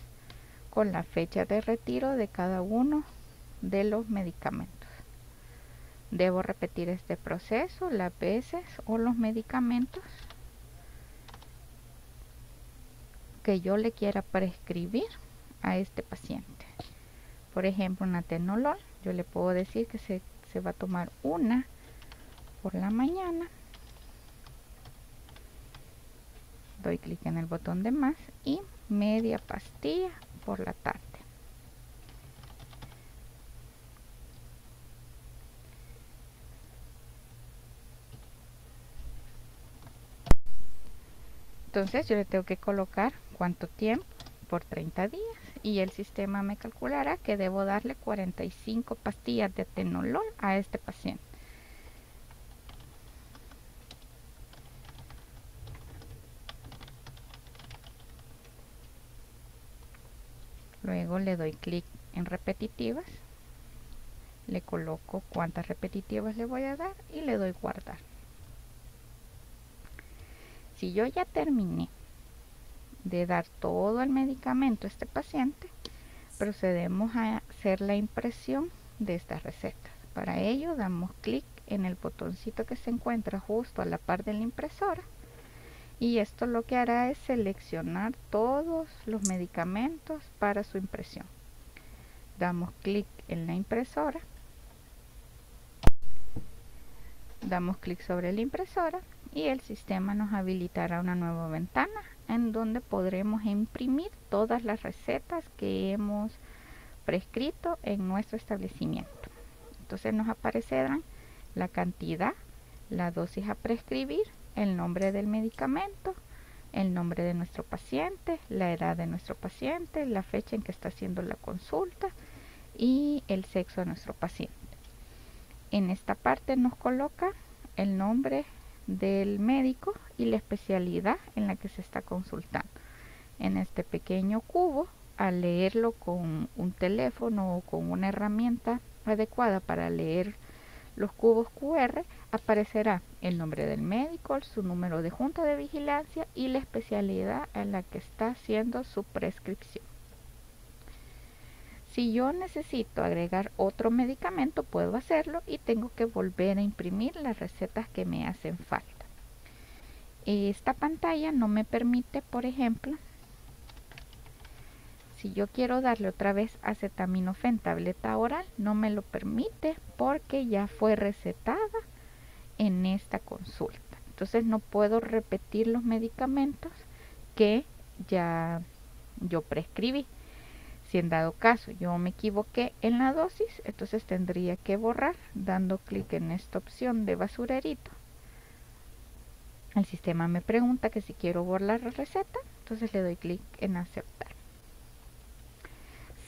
con la fecha de retiro de cada uno de los medicamentos. Debo repetir este proceso las veces o los medicamentos que yo le quiera prescribir a este paciente. Por ejemplo, una tenolol, yo le puedo decir que se, se va a tomar una por la mañana. Doy clic en el botón de más y media pastilla por la tarde. Entonces yo le tengo que colocar cuánto tiempo por 30 días y el sistema me calculará que debo darle 45 pastillas de atenolol a este paciente. Luego le doy clic en repetitivas, le coloco cuántas repetitivas le voy a dar y le doy guardar. Si yo ya terminé de dar todo el medicamento a este paciente, procedemos a hacer la impresión de estas recetas. Para ello damos clic en el botoncito que se encuentra justo a la par de la impresora y esto lo que hará es seleccionar todos los medicamentos para su impresión. Damos clic en la impresora, damos clic sobre la impresora y el sistema nos habilitará una nueva ventana en donde podremos imprimir todas las recetas que hemos prescrito en nuestro establecimiento. Entonces nos aparecerán la cantidad, la dosis a prescribir, el nombre del medicamento, el nombre de nuestro paciente, la edad de nuestro paciente, la fecha en que está haciendo la consulta y el sexo de nuestro paciente. En esta parte nos coloca el nombre del médico y la especialidad en la que se está consultando. En este pequeño cubo, al leerlo con un teléfono o con una herramienta adecuada para leer los cubos QR, aparecerá el nombre del médico, su número de junta de vigilancia y la especialidad en la que está haciendo su prescripción. Si yo necesito agregar otro medicamento, puedo hacerlo y tengo que volver a imprimir las recetas que me hacen falta. Esta pantalla no me permite, por ejemplo, si yo quiero darle otra vez acetaminofén tableta oral, no me lo permite porque ya fue recetada en esta consulta. Entonces no puedo repetir los medicamentos que ya yo prescribí. Si en dado caso yo me equivoqué en la dosis, entonces tendría que borrar dando clic en esta opción de basurerito. El sistema me pregunta que si quiero borrar la receta, entonces le doy clic en aceptar.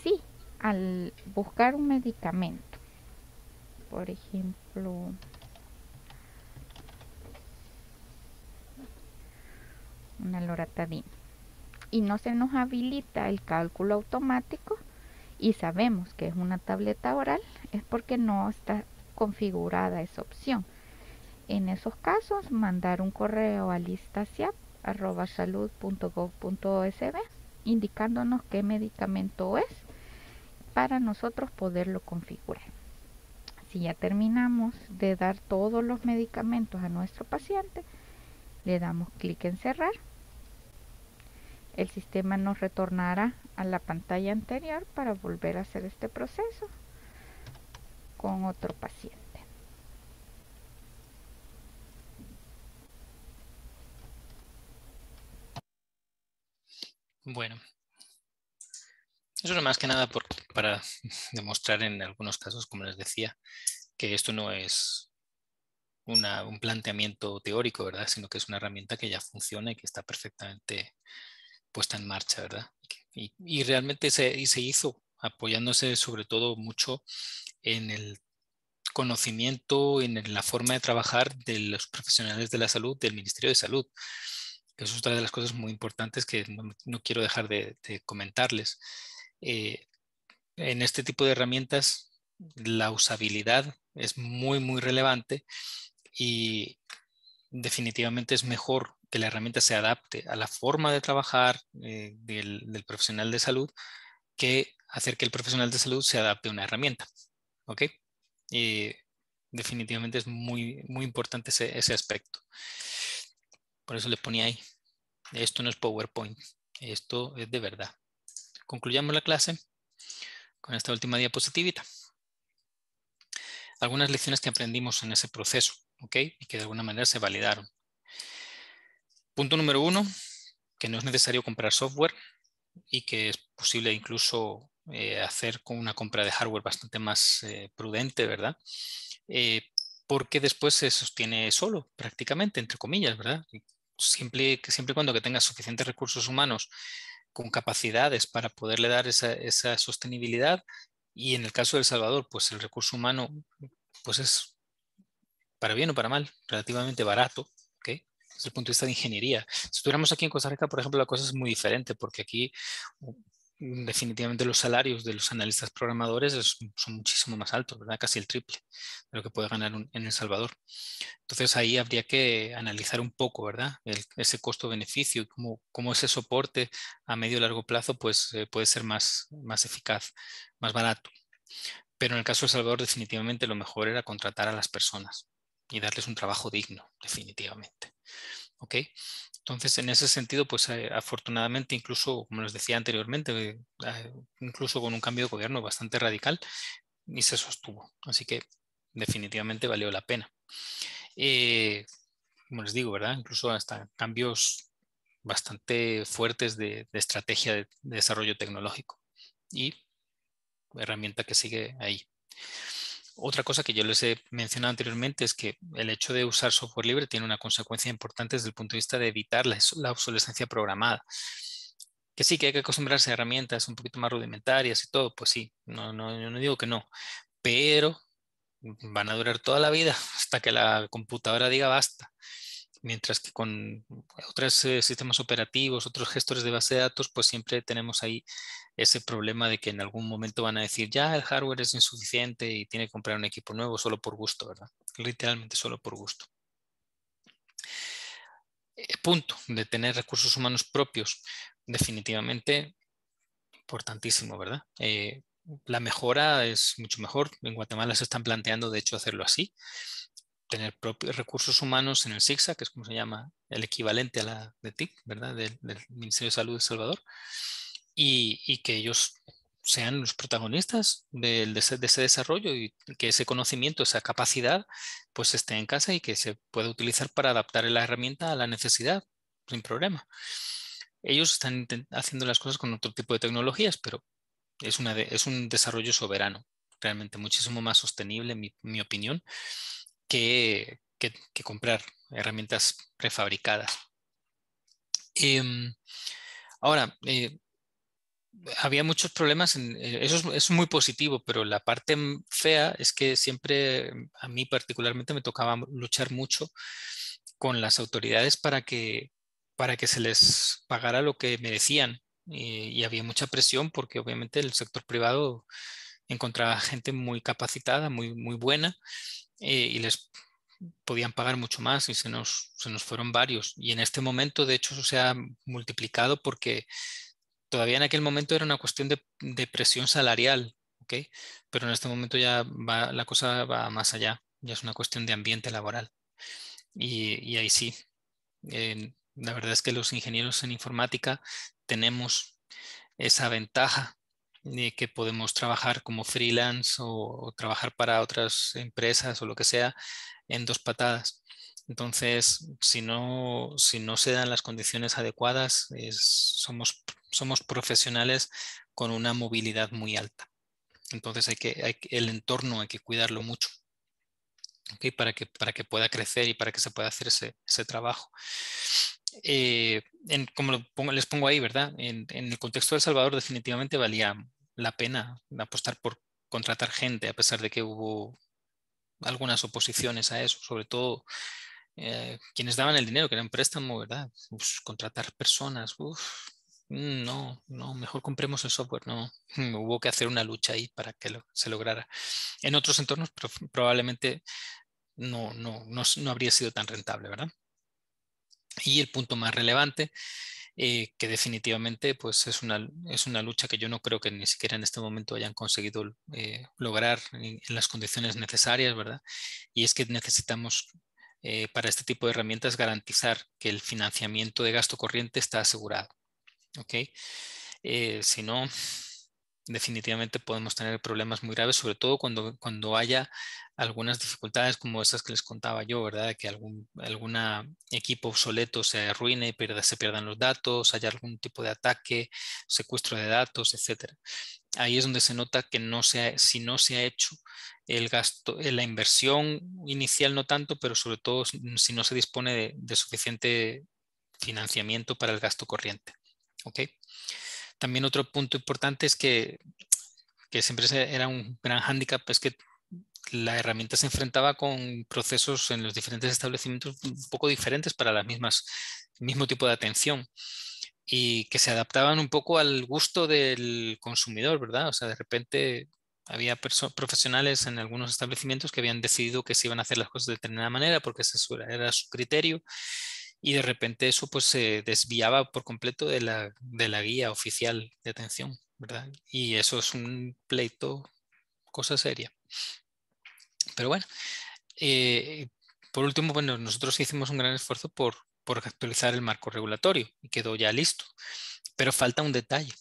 Si al buscar un medicamento, por ejemplo, una loratadina, y no se nos habilita el cálculo automático y sabemos que es una tableta oral, es porque no está configurada esa opción. En esos casos, mandar un correo a listasiap.salud.gov.osb indicándonos qué medicamento es para nosotros poderlo configurar. Si ya terminamos de dar todos los medicamentos a nuestro paciente, le damos clic en cerrar el sistema nos retornará a la pantalla anterior para volver a hacer este proceso con otro paciente. Bueno, eso no más que nada porque para demostrar en algunos casos, como les decía, que esto no es un planteamiento teórico, ¿verdad? Sino que es una herramienta que ya funciona y que está perfectamente puesta en marcha, ¿verdad? Y, realmente se, hizo apoyándose sobre todo mucho en el conocimiento, en la forma de trabajar de los profesionales de la salud del Ministerio de Salud. Eso es otra de las cosas muy importantes que no, quiero dejar de, comentarles. Eh, en este tipo de herramientas, la usabilidad es muy, muy relevante y definitivamente es mejor que la herramienta se adapte a la forma de trabajar eh, del, profesional de salud que hacer que el profesional de salud se adapte a una herramienta. ¿Ok? Y definitivamente es muy, muy importante ese, ese aspecto. Por eso le ponía ahí. Esto no es PowerPoint. Esto es de verdad. Concluyamos la clase con esta última diapositivita. Algunas lecciones que aprendimos en ese proceso. ¿ok? Y que de alguna manera se validaron. Punto número uno, que no es necesario comprar software y que es posible incluso eh, hacer una compra de hardware bastante más eh, prudente, ¿verdad? Eh, porque después se sostiene solo, prácticamente, entre comillas, ¿verdad? Siempre, siempre cuando que tengas suficientes recursos humanos con capacidades para poderle dar esa, sostenibilidad y en el caso de El Salvador, pues el recurso humano pues es para bien o para mal, relativamente barato. Desde el punto de vista de ingeniería. Si estuviéramos aquí en Costa Rica, por ejemplo, la cosa es muy diferente porque aquí mm, definitivamente los salarios de los analistas programadores son muchísimo más altos, ¿verdad? Casi el triple de lo que puede ganar en El Salvador. Entonces ahí habría que analizar un poco, ¿verdad? ese costo-beneficio y cómo, cómo, ese soporte a medio y largo plazo pues, eh, puede ser más, más eficaz, más barato. Pero en el caso de El Salvador definitivamente lo mejor era contratar a las personas y darles un trabajo digno, definitivamente. ¿Ok? Entonces, en ese sentido, pues eh, afortunadamente, incluso, como les decía anteriormente, eh, incluso con un cambio de gobierno bastante radical, y se sostuvo. Así que definitivamente valió la pena. Eh, como les digo, ¿verdad? Incluso hasta cambios bastante fuertes de, estrategia de desarrollo tecnológico y herramienta que sigue ahí. Otra cosa que yo les he mencionado anteriormente es que el hecho de usar software libre tiene una consecuencia importante desde el punto de vista de evitar la, obsolescencia programada. Que sí, que hay que acostumbrarse a herramientas un poquito más rudimentarias y todo, pues sí, no, no, yo no digo que no, pero van a durar toda la vida hasta que la computadora diga basta mientras que con otros eh, sistemas operativos, otros gestores de base de datos, pues siempre tenemos ahí ese problema de que en algún momento van a decir, ya el hardware es insuficiente y tiene que comprar un equipo nuevo solo por gusto, ¿verdad? Literalmente solo por gusto. Eh, punto de tener recursos humanos propios, definitivamente importantísimo, ¿verdad? Eh, la mejora es mucho mejor. En Guatemala se están planteando, de hecho, hacerlo así tener propios recursos humanos en el SIGSA, que es como se llama el equivalente a la de TIC, ¿verdad? Del, Ministerio de Salud de Salvador, y, que ellos sean los protagonistas de, ese, desarrollo y que ese conocimiento, esa capacidad, pues esté en casa y que se pueda utilizar para adaptar la herramienta a la necesidad, sin problema. Ellos están haciendo las cosas con otro tipo de tecnologías, pero es, una es un desarrollo soberano, realmente muchísimo más sostenible, en mi opinión, que, comprar herramientas prefabricadas. Em, ahora, eh, había muchos problemas, en, eh, eso, es, muy positivo, pero la parte fea es que siempre, a mí particularmente, me tocaba luchar mucho con las autoridades para que, para que se les pagara lo que merecían. Y, y había mucha presión porque obviamente el sector privado encontraba gente muy capacitada, muy, muy buena, eh, y les podían pagar mucho más y se nos, se nos fueron varios. Y en este momento, de hecho, eso se ha multiplicado porque todavía en aquel momento era una cuestión de, de presión salarial. Pero en este momento ya va, la cosa va más allá, ya es una cuestión de ambiente laboral. Y, y ahí sí, la verdad es que los ingenieros en informática tenemos esa ventaja que podemos trabajar como freelance o, trabajar para otras empresas o lo que sea en dos patadas. Entonces, si no, si no se dan las condiciones adecuadas, somos, somos profesionales con una movilidad muy alta. Entonces hay que, hay, el entorno hay que cuidarlo mucho. ¿okay? Para, que, para que pueda crecer y para que se pueda hacer ese, ese trabajo. Eh, en, como les pongo ahí, ¿verdad? En, el contexto de El Salvador definitivamente valía la pena apostar por contratar gente, a pesar de que hubo algunas oposiciones a eso, sobre todo eh, quienes daban el dinero, que eran préstamo, ¿verdad? contratar personas, no, no, mejor compremos el software, no, hubo que hacer una lucha ahí para que se lograra. En otros entornos probablemente no, no, no, no habría sido tan rentable, ¿verdad? Y el punto más relevante, eh, que definitivamente pues es una, es una lucha que yo no creo que ni siquiera en este momento hayan conseguido eh, lograr en, las condiciones necesarias, ¿verdad? Y es que necesitamos eh, para este tipo de herramientas garantizar que el financiamiento de gasto corriente está asegurado. ¿Ok? si no, definitivamente podemos tener problemas muy graves, sobre todo cuando, cuando haya algunas dificultades como esas que les contaba yo, ¿verdad? Que algún alguna equipo obsoleto se arruine y se pierdan los datos, haya algún tipo de ataque, secuestro de datos, etcétera. Ahí es donde se nota que no se si no se ha hecho el gasto, eh, la inversión inicial no tanto, pero sobre todo si no se dispone de, de suficiente financiamiento para el gasto corriente. ¿ok? También otro punto importante es que, que siempre era un gran hándicap, es que la herramienta se enfrentaba con procesos en los diferentes establecimientos un poco diferentes para las mismas, el mismo tipo de atención y que se adaptaban un poco al gusto del consumidor, ¿verdad? O sea, de repente había profesionales en algunos establecimientos que habían decidido que se iban a hacer las cosas de determinada manera porque ese era su criterio y de repente eso pues se desviaba por completo de la, de la guía oficial de atención, ¿verdad? Y eso es un pleito, cosa seria. Pero bueno, eh, por último, bueno, nosotros hicimos un gran esfuerzo por, por actualizar el marco regulatorio y quedó ya listo, pero falta un detalle.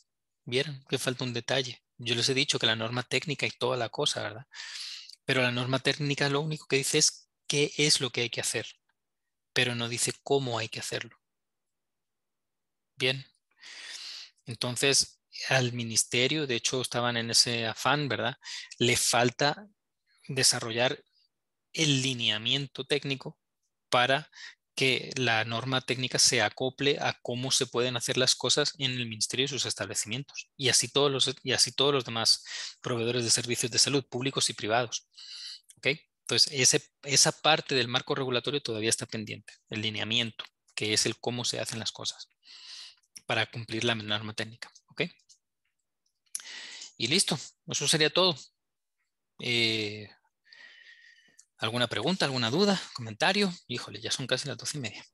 ¿Vieron que falta un detalle? Yo les he dicho que la norma técnica y toda la cosa, ¿verdad? Pero la norma técnica lo único que dice es qué es lo que hay que hacer pero no dice cómo hay que hacerlo. Bien. Entonces, al ministerio, de hecho, estaban en ese afán, ¿verdad? Le falta desarrollar el lineamiento técnico para que la norma técnica se acople a cómo se pueden hacer las cosas en el ministerio y sus establecimientos. Y así todos los, y así todos los demás proveedores de servicios de salud, públicos y privados. ¿Ok? Entonces, esa parte del marco regulatorio todavía está pendiente, el lineamiento, que es el cómo se hacen las cosas para cumplir la norma técnica. ¿ok? Y listo, eso sería todo. Eh, ¿Alguna pregunta, alguna duda, comentario? Híjole, ya son casi las doce y media.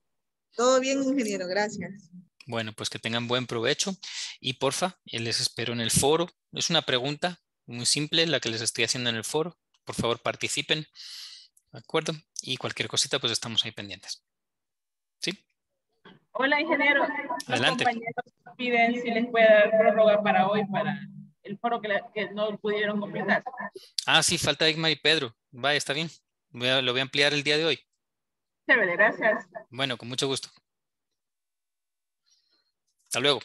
Todo bien, ingeniero, gracias. Bueno, pues que tengan buen provecho y porfa, les espero en el foro. Es una pregunta muy simple la que les estoy haciendo en el foro por favor participen. ¿De acuerdo? Y cualquier cosita, pues estamos ahí pendientes. ¿Sí? Hola, ingeniero. Adelante. Los compañeros piden si les puede dar prórroga para hoy, para el foro que, no pudieron completar. Ah, sí, falta Igmar y Pedro. Vaya, está bien. lo voy a ampliar el día de hoy. Chévere, gracias. Bueno, con mucho gusto. Hasta luego.